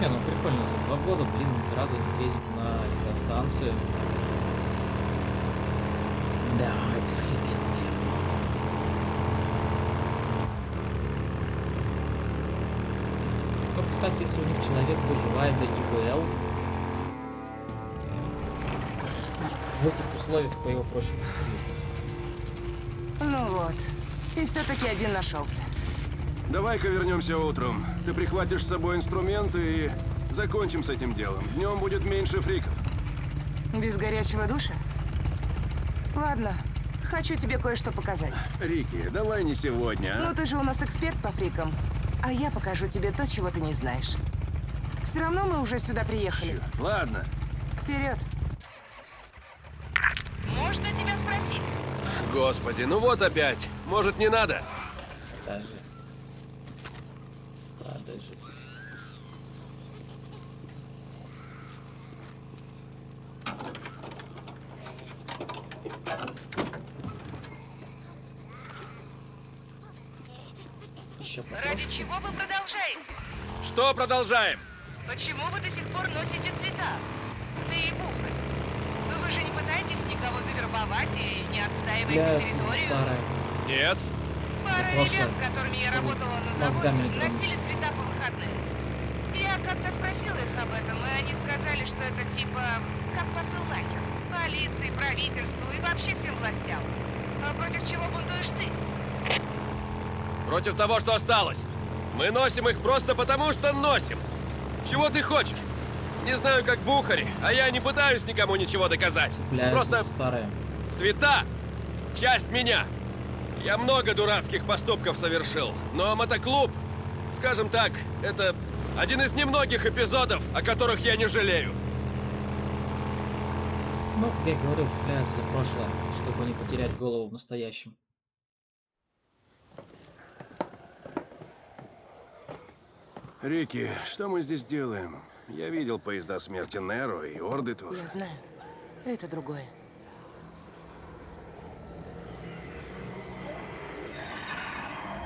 A: Не, ну прикольно, за два года, блин, сразу съездить на электростанцию. Да. Ну, кстати, если у них человек выживает до ИВЛ, в этих условиях по его проще пострелить.
B: Ну вот. И все-таки один нашелся.
I: Давай-ка вернемся утром. Ты прихватишь с собой инструменты и закончим с этим делом. Днем будет меньше фриков.
B: Без горячего душа? Ладно. Хочу тебе кое-что показать.
I: Рики, давай не сегодня, а?
B: Ну ты же у нас эксперт по фрикам. А я покажу тебе то, чего ты не знаешь. Все равно мы уже сюда приехали.
I: Ладно.
B: Вперед. Можно тебя спросить?
C: Господи, ну вот опять. Может, не надо?
A: Даже. Да, даже. Еще
B: Ради чего вы продолжаете?
C: Продолжаем?
B: Почему вы до сих пор носите цвета? Ты и Бухарь. Вы же не пытаетесь никого завербовать и не отстаиваете
A: Я
B: территорию?
A: старая.
C: Нет.
B: Пара ребят, с которыми я работала на заводе, носили цвета по выходным. Я как-то спросила их об этом, и они сказали, что это типа как посыл нахер. Полиции, правительству и вообще всем властям. А против чего бунтуешь ты?
C: Против того, что осталось. Мы носим их просто потому, что носим. Чего ты хочешь? Не знаю, как Бухари, а я не пытаюсь никому ничего доказать.
A: Цепляются
C: Просто
A: в старое.
C: цвета — часть меня. Я много дурацких поступков совершил, но мотоклуб, скажем так, это один из немногих эпизодов, о которых я не жалею.
A: Ну, как я говорил, цепляются за прошлое, чтобы не потерять голову в настоящем.
I: Рики, что мы здесь делаем? Я видел поезда смерти Неро и Орды тоже.
B: Я знаю. Это другое.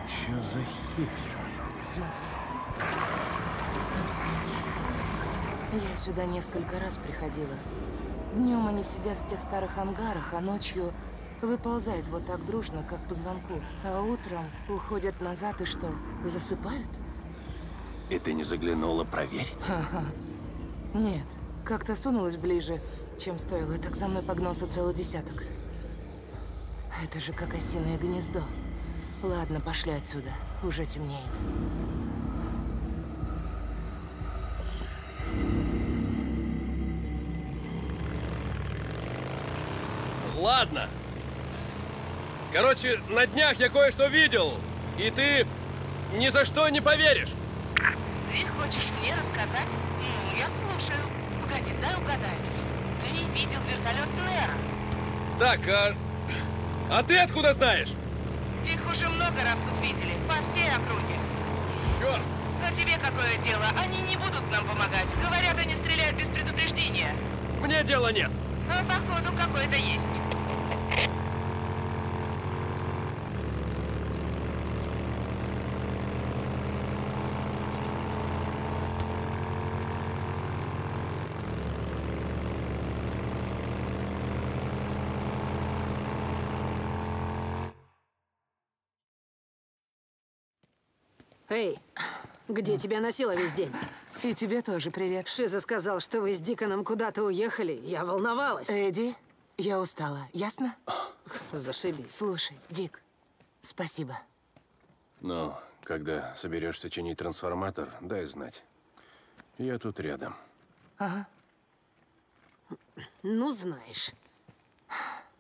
I: Чё за херь?
B: Смотри. Я сюда несколько раз приходила. Днем они сидят в тех старых ангарах, а ночью выползают вот так дружно, как по звонку. А утром уходят назад и что, засыпают?
I: И ты не заглянула проверить?
B: Нет, как-то сунулась ближе, чем стоило, так за мной погнался целый десяток. Это же как осиное гнездо. Ладно, пошли отсюда, уже темнеет.
C: Ладно. Короче, на днях я кое-что видел, и ты ни за что не поверишь.
B: Ты хочешь мне рассказать? Ну, я слушаю. Погоди, дай угадаю. Ты видел вертолет Нера.
E: Так, а... А ты откуда знаешь?
B: Их уже много раз тут видели, по всей округе.
E: Черт!
B: Но тебе какое дело? Они не будут нам помогать. Говорят, они стреляют без предупреждения.
E: Мне дела нет.
B: А походу какое-то есть.
J: Эй, где тебя носило весь день?
B: И тебе тоже привет.
J: Шиза сказал, что вы с Диконом куда-то уехали. Я волновалась.
B: Эдди, я устала, ясно?
J: Зашибись.
B: Слушай, Дик, спасибо.
C: Но когда соберешься чинить трансформатор, дай знать. Я тут рядом.
B: Ага.
J: Ну, знаешь.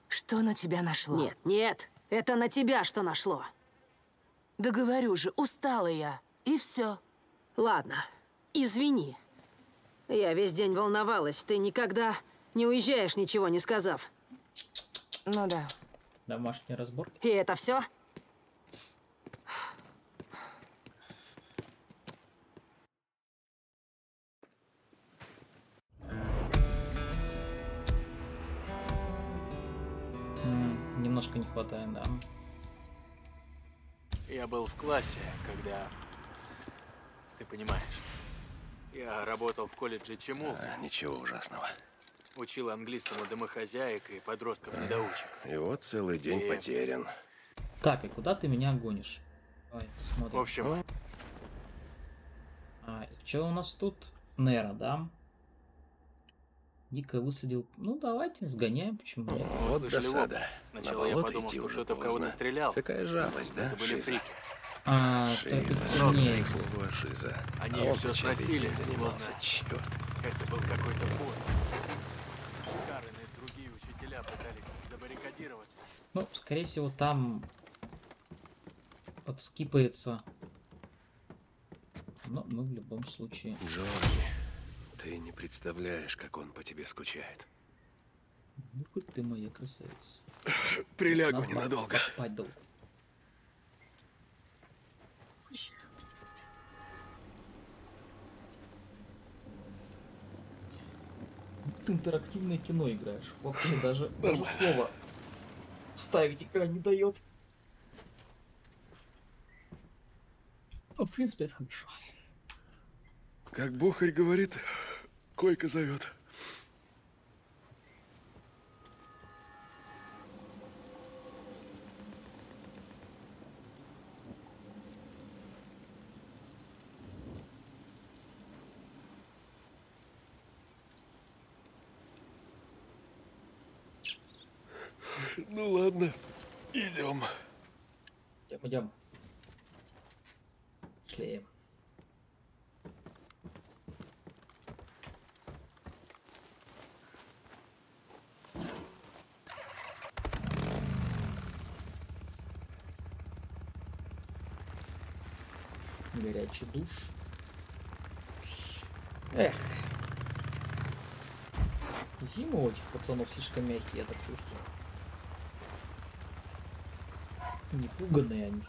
B: Что на тебя нашло?
J: Нет, нет. Это на тебя что нашло.
B: Да говорю же, устала я. И все.
J: Ладно, извини. Я весь день волновалась. Ты никогда не уезжаешь, ничего не сказав.
B: Ну да.
A: Домашний разбор.
J: И это все?
A: Немножко не хватает, да.
K: Я был в классе, когда... Ты понимаешь. Я работал в колледже чему?
C: А, ничего ужасного.
K: Учил английскому домохозяек и подростков-недоучек.
C: И вот целый день
K: И-
C: потерян.
A: Так, и куда ты меня гонишь? Давай,
K: В
A: посмотрим.
K: общем,
A: А, что у нас тут? Нера, да? Дико высадил. Ну, давайте сгоняем, почему нет?
K: мы
C: Вот досада.
K: Сначала я подумал, что кто-то в кого-то стрелял.
C: Какая жалость, да,
K: Это были
C: Шиза?
K: фрики.
A: А,
C: Шиза,
A: только
C: ну,
A: не.
C: к слову о Шиза.
K: Они
C: А весь
K: сносили,
C: занимался, черт.
K: Это был какой-то бой. Карен и другие учителя пытались забаррикадироваться.
A: Ну, скорее всего, там подскипается. Но мы в любом случае.
C: Джонни, ты не представляешь, как он по тебе скучает.
A: Ну, хоть ты моя красавица.
C: Прилягу
A: Надо
C: ненадолго.
A: Поспать долго. Ты интерактивное кино играешь. Вообще даже, даже слово ставить игра не дает. Ну, в принципе, это хорошо.
C: Как Бухарь говорит, койка зовет. Ну ладно, идем.
A: Идем, идем. Шли. Горячий душ. Эх. Зимы у этих пацанов слишком мягкие, я так чувствую. Не пуганые они.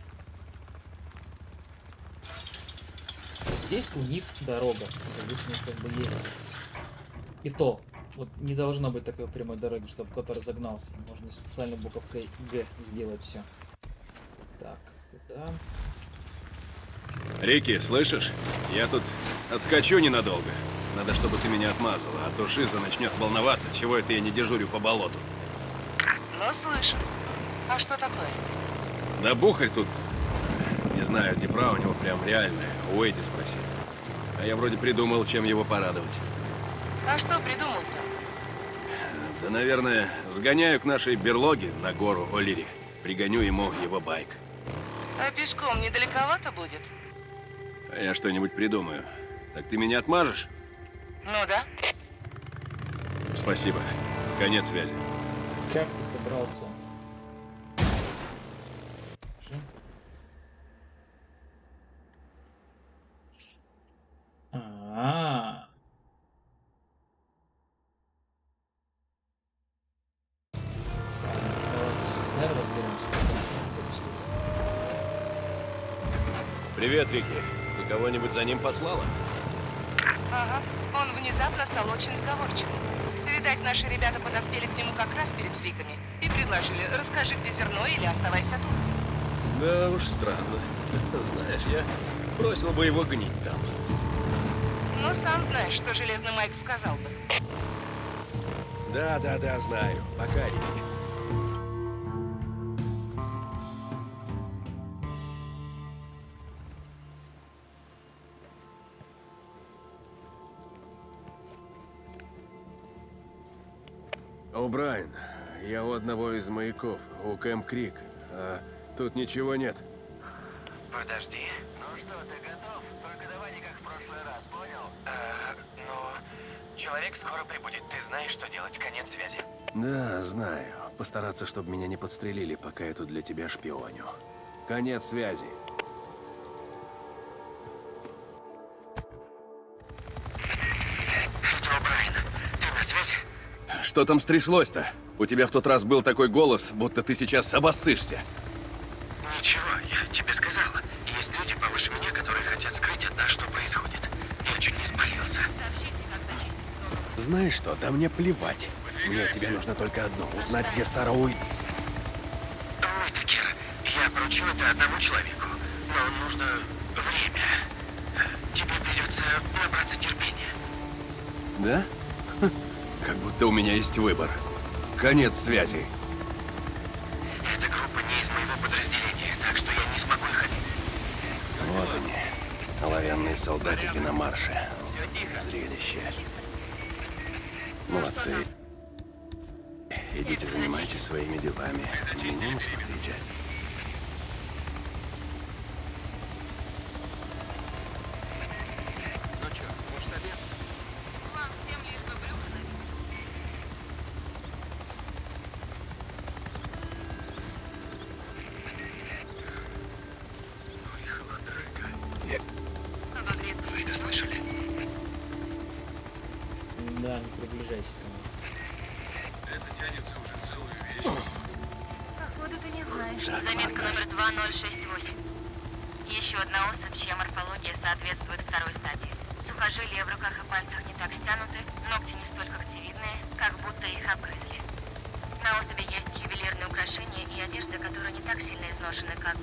A: Здесь у них дорога. Обычно как бы есть. И то. Вот не должно быть такой прямой дороги, чтобы кто-то разогнался. Можно специально буковкой Г сделать все. Так, куда?
E: Рики, слышишь? Я тут отскочу ненадолго. Надо, чтобы ты меня отмазала, а то Шиза начнет волноваться, чего это я не дежурю по болоту.
B: Ну, слышу. А что такое?
E: Да бухарь тут, не знаю, типра у него прям реальная. У Эдди спроси. А я вроде придумал, чем его порадовать.
B: А что придумал-то?
E: Да, наверное, сгоняю к нашей берлоге на гору Олири. Пригоню ему его байк.
B: А пешком недалековато будет?
E: А я что-нибудь придумаю. Так ты меня отмажешь?
B: Ну да.
E: Спасибо. Конец связи.
A: Как ты собрался?
E: Ты кого-нибудь за ним послала?
B: Ага, он внезапно стал очень сговорчивым. Видать, наши ребята подоспели к нему как раз перед фриками и предложили, расскажи, где зерно, или оставайся тут.
E: Да уж странно. Знаешь, я бросил бы его гнить там.
B: Но сам знаешь, что Железный Майк сказал бы.
C: Да, да, да, знаю. Пока, Рики. Одного из маяков, у Кэмп Крик. А тут ничего нет.
L: Подожди. Ну что, ты готов? Только давай не как в прошлый раз, понял? А, ну, человек скоро прибудет. Ты знаешь, что делать. Конец связи.
C: Да, знаю. Постараться, чтобы меня не подстрелили, пока я тут для тебя шпионю. Конец связи.
L: Связи?
E: Что там стряслось-то? У тебя в тот раз был такой голос, будто ты сейчас обоссышься.
L: Ничего, я тебе сказал. Есть люди повыше меня, которые хотят скрыть от нас, что происходит. Я чуть не спалился.
F: Сообщите, как зачистить зону.
C: Знаешь что, да мне плевать. Мне от тебя нужно только одно. Узнать, где Сара Уит.
L: Уитакер, я поручил это одному человеку. Но нужно время. Тебе придется набраться терпения.
C: Да? Как будто у меня есть выбор. Конец связи.
L: Эта группа не из моего подразделения, так что я не смогу их.
C: Вот они. Оловянные солдатики на марше. Зрелище. Молодцы. Идите, занимайтесь своими делами. Меня не смотрите.
F: 068. Еще одна особь, чья морфология соответствует второй стадии. Сухожилия в руках и пальцах не так стянуты, ногти не столько активидные, как будто их обгрызли. На особи есть ювелирные украшения и одежда, которая не так сильно изношена, как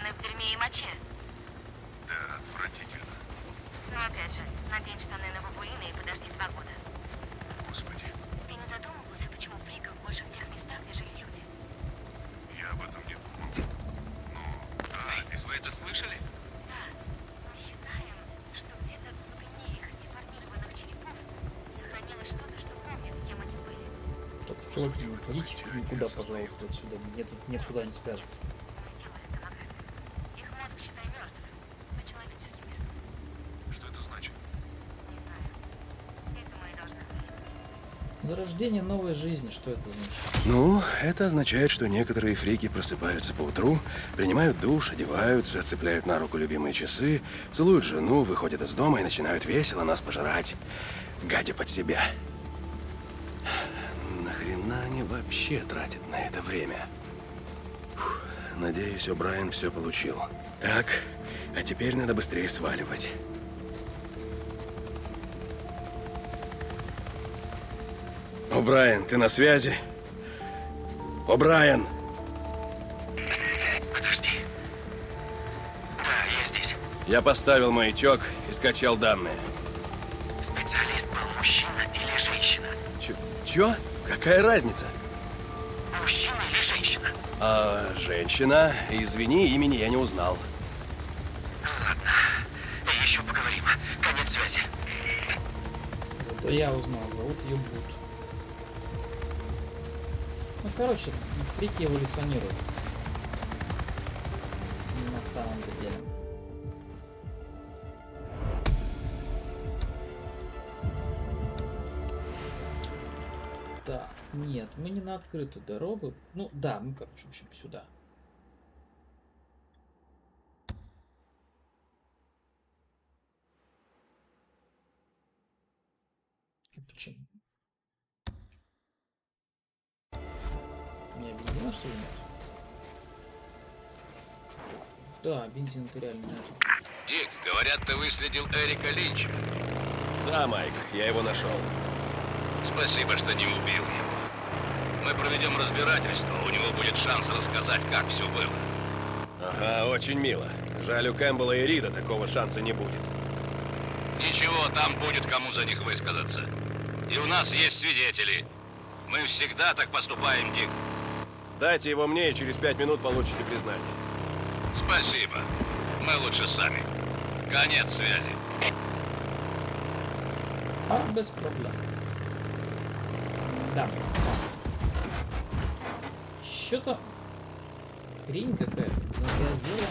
F: измазаны в дерьме и моче.
M: Да, отвратительно.
F: Но опять же, надень штаны на бабуина и подожди два года.
M: Господи,
F: Ты не задумывался, почему фриков больше в тех местах, где жили люди?
M: я об этом не думал. Ну, да,
K: Вы это слышали?
F: Да, мы считаем, что где-то в глубине их деформированных черепов сохранилось что-то, что помнит, кем они были.
A: Так, чуваки, не ходите никуда, пожалуйста, отсюда. Мне тут никуда не спрятаться.
F: Мы делали томографию. Их мозг, считай, мертв. По человеческим меркам.
M: что это значит?
F: Не знаю. Это мы и должны выяснить.
A: Зарождение новой жизни, что это значит?
C: Ну, это означает, что некоторые фрики просыпаются по утру, принимают душ, одеваются, цепляют на руку любимые часы, целуют жену, выходят из дома и начинают весело нас пожирать, гадя под себя. Нахрена они вообще тратят на это время? Фух, надеюсь, О'Брайен все получил. Так, а теперь надо быстрее сваливать. О'Брайен, ты на связи? О'Брайен!
L: Подожди.
C: Я поставил маячок и скачал данные.
L: Специалист был мужчина или женщина?
C: Чё? Чё? Какая разница?
L: Мужчина или женщина?
C: А, женщина. Извини, имени я не узнал.
L: Ладно. Еще поговорим. Конец связи.
A: Зато я узнал, зовут ее Бут. Короче, фрики эволюционируют. На самом деле. Да, нет, мы не на открытую дорогу. Ну, да, мы, короче, в общем, сюда. У меня бензина, что ли, нет? Да, бензина-то реально нет.
N: Дик, говорят, ты выследил Эрика Линча.
C: Да, Майк, я его нашел.
N: Спасибо, что не убил его. Мы проведем разбирательство, у него будет шанс рассказать, как все было.
C: Ага, очень мило. Жаль, у Кэмпбелла и Рида такого шанса не будет.
N: Ничего, там будет кому за них высказаться. И у нас есть свидетели. Мы всегда так поступаем, Дик.
C: Дайте его мне, и через пять минут получите признание.
N: Спасибо. Мы лучше сами. Конец связи.
A: А, без проблем. Да. Что-то хрень какая-то. Надоело.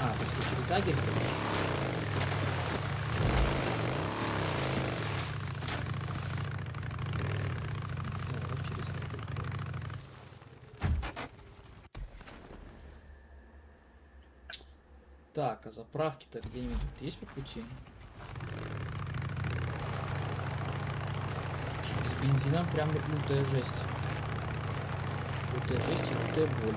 A: А, то есть через короче. Да, вот через лагерь. Так, а заправки-то где-нибудь есть по пути? С бензином прям лютая жесть. Лютая жесть и лютая боль.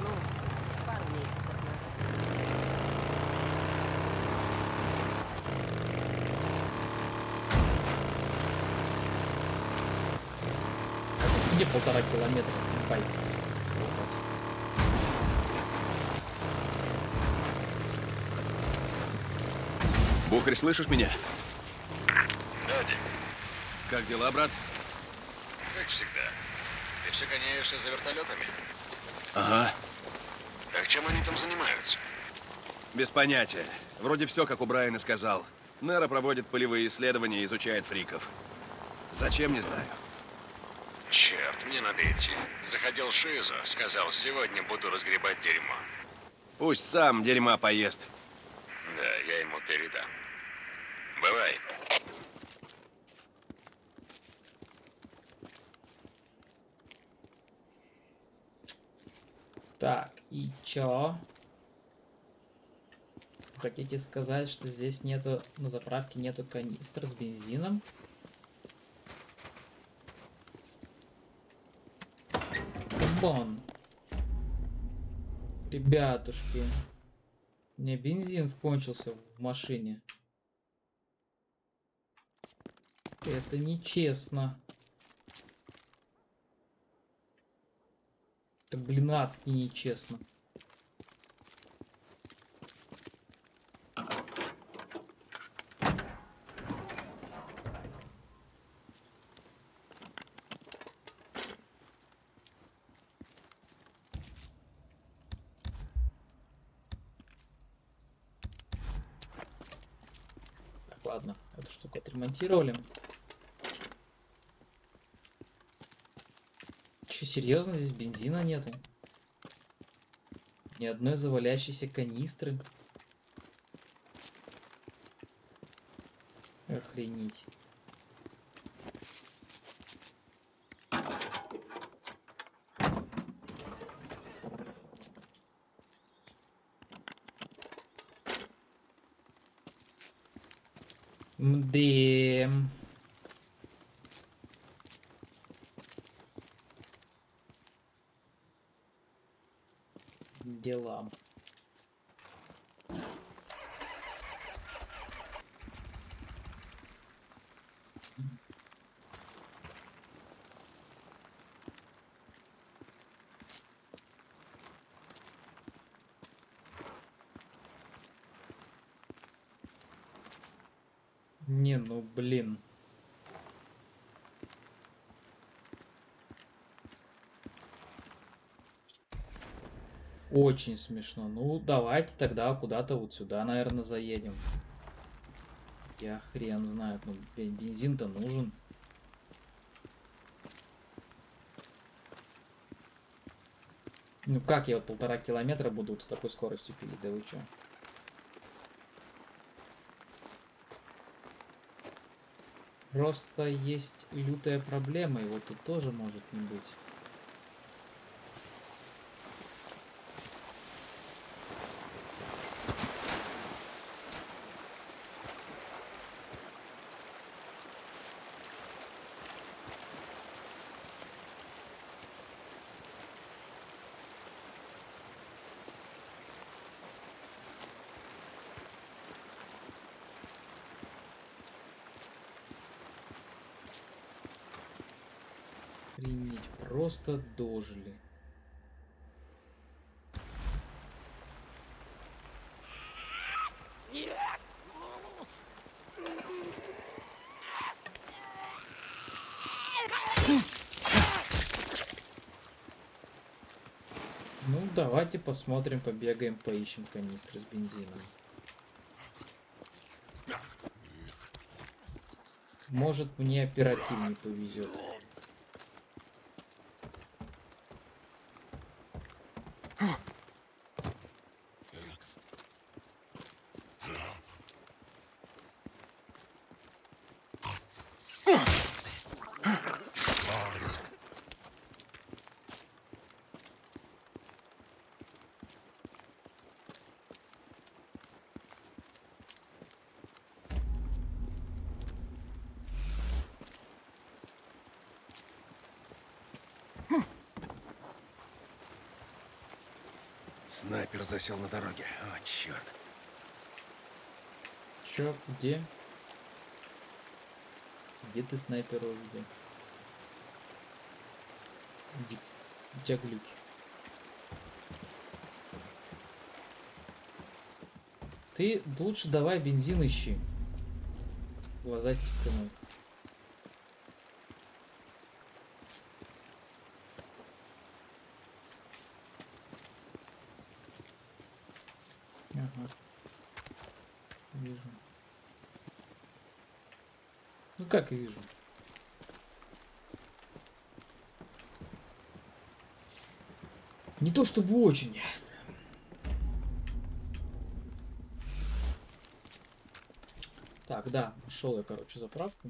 B: Ну, пару месяцев назад.
A: Где полтора километра байк?
C: Бухарь, слышишь меня?
N: Да, Дик,
C: Как дела, брат?
N: как всегда. Ты все гоняешься за вертолетами?
C: Ага.
N: Так чем они там занимаются?
C: Без понятия. Вроде все, как у Брайана сказал. Нера проводит полевые исследования и изучает фриков. Зачем, не знаю.
N: Мне надо идти. Заходил Шизо, сказал, сегодня буду разгребать дерьмо.
C: Пусть сам дерьма поест.
N: Да, я ему передам. Бывай.
A: Так, и чё? Хотите сказать, что здесь нету, на заправке нету канистр с бензином? Бон. Ребятушки. Меня бензин кончился в машине. Это нечестно. Это, блин, адски нечестно. Так, ладно, эту штуку отремонтировали. Че, серьезно, здесь бензина нету? Ни одной завалящейся канистры. Охренеть. Мде. Дела. Не, ну блин. Очень смешно. Ну, давайте тогда куда-то вот сюда, наверное, заедем. Я хрен знает. Ну, бензин-то нужен. Ну как я вот полтора километра буду с такой скоростью пилить? Да вы чё? Просто есть лютая проблема, вот тут тоже может не быть. Охренеть, просто дожили. Ну, давайте посмотрим, побегаем, поищем канистры с бензином. Может, мне оперативнее повезет.
C: Снайпер засел на дороге. О, черт.
A: Чё, где? Где ты снайпера увидел? Дик, у тебя глюки. Ты лучше давай бензин ищи. Глаза стеклянные. Ага. Вижу. Как вижу? Не то чтобы очень. Так, да, нашел я, короче, заправку.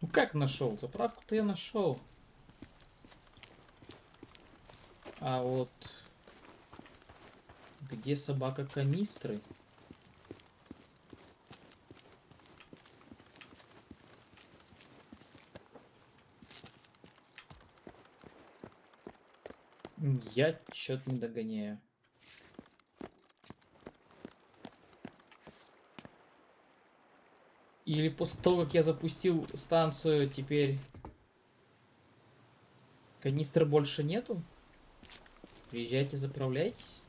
A: Ну как нашел? Заправку-то я нашел. А вот где собака канистры? Я что-то не догоняю. Или после того, как я запустил станцию, теперь канистры больше нету? Приезжайте, заправляйтесь.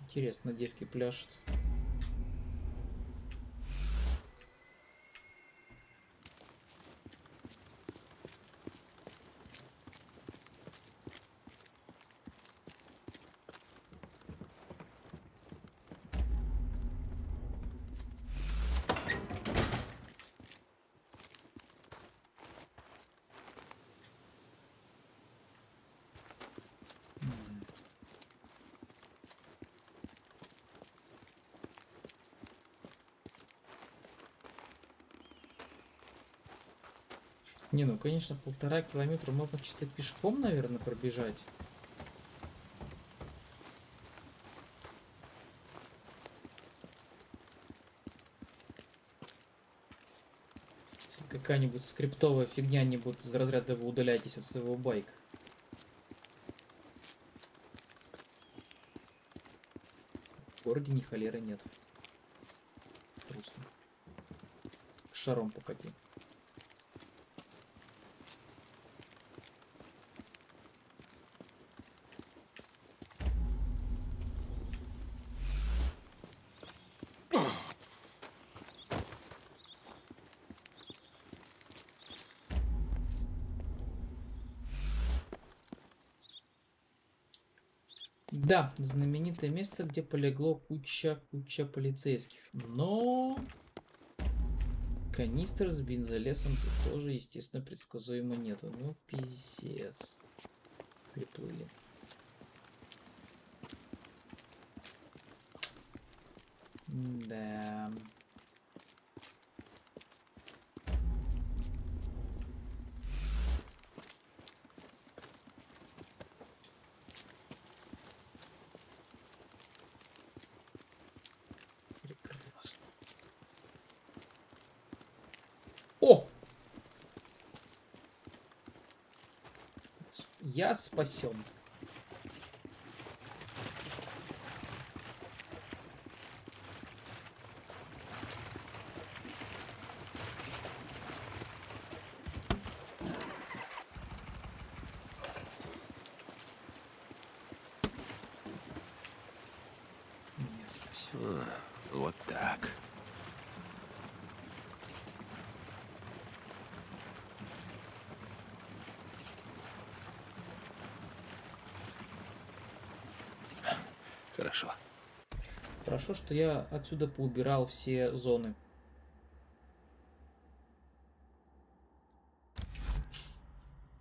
A: Интересно, девки пляшут. Не, ну конечно, полтора километра можно чисто пешком, наверное, пробежать. Какая-нибудь скриптовая фигня не будет из разряда вы удаляйтесь от своего байка. городе ни холеры нет. Просто. Шаром покати. Да, знаменитое место, где полегло куча-куча полицейских. Но канистр с бензолесом тут тоже, естественно, предсказуемо нету. Ну, пиздец. Приплыли. Да. Прекрасно. О! Спасен.
C: Вот так. Хорошо.
A: Хорошо, что я отсюда поубирал все зоны.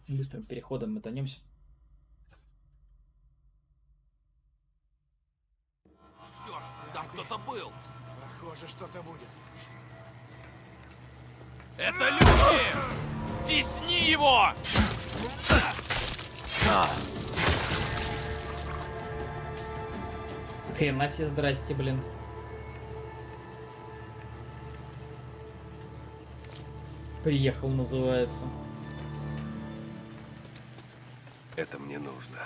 A: Быстрым переходом мотанемся.
E: Там
A: Себе, здрасте, блин. Приехал, называется.
C: Это мне нужно.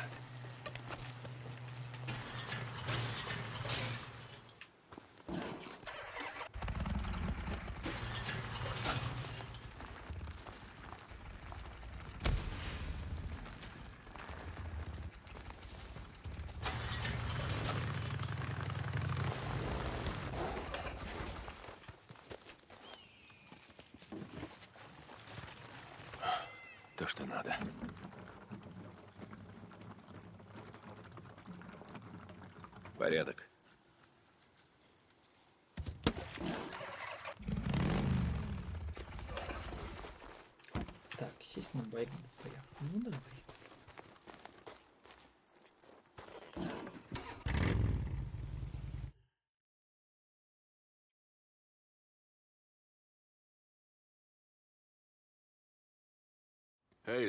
C: То, что надо. Порядок.
A: Так, сесть на байк. бля. Ну давай.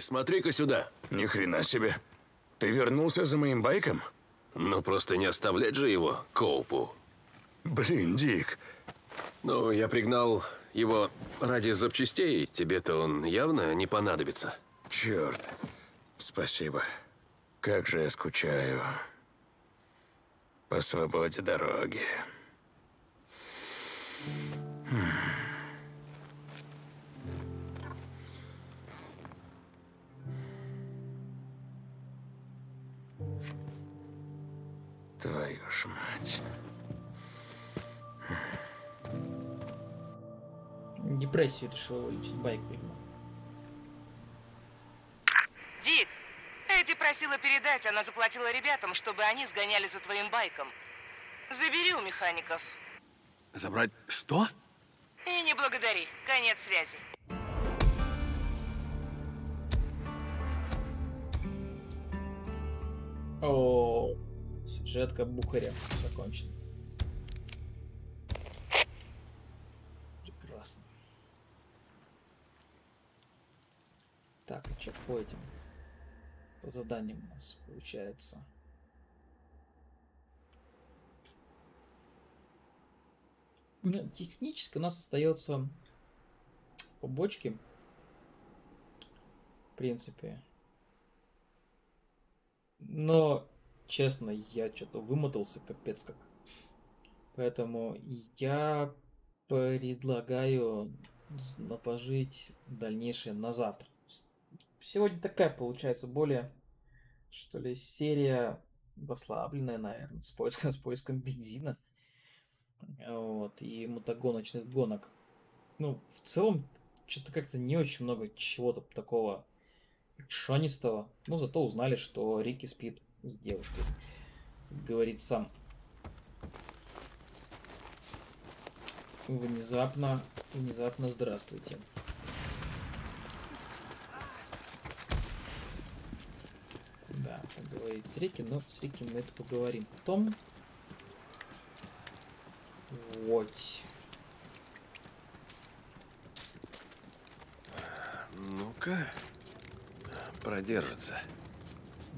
C: Смотри-ка сюда.
O: Ни хрена себе. Ты вернулся за моим байком?
C: Ну, просто не оставлять же его Коупу.
O: Блин, Дик.
C: Ну, я пригнал его ради запчастей. Тебе-то он явно не понадобится.
O: Черт. Спасибо. Как же я скучаю. По свободе дороги. Ж мать.
A: Депрессию решил вылечить байк, видимо.
B: Дик, Эдди просила передать, она заплатила ребятам, чтобы они сгоняли за твоим байком. Забери у механиков.
C: Забрать что?
B: И не благодари. Конец связи.
A: О, сюжетка Бухаря закончена. Прекрасно. Так, и что по этим? По заданиям у нас получается. Ну, технически у нас остается побочки. В принципе. Но, честно, я что-то вымотался капец как. Поэтому я предлагаю отложить дальнейшее на завтра. Сегодня такая получается более, что ли, серия расслабленная, наверное, с поиском, с поиском бензина. Вот, и мотогоночных гонок. Ну, в целом, что-то как-то не очень много чего-то такого шанистого. Ну, зато узнали, что Рики спит с девушкой. Говорит сам. Внезапно, внезапно здравствуйте. Да, говорит с Рики, но с Рики мы это поговорим потом. Вот.
C: Ну-ка, продержится.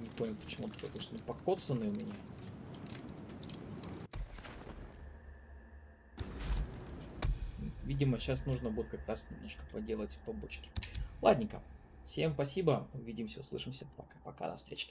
A: Не понял, почему такой, что покоцанный у меня. Видимо, сейчас нужно будет как раз немножко поделать побочки. Ладненько. Всем спасибо. Увидимся, услышимся. Пока-пока. До встречи.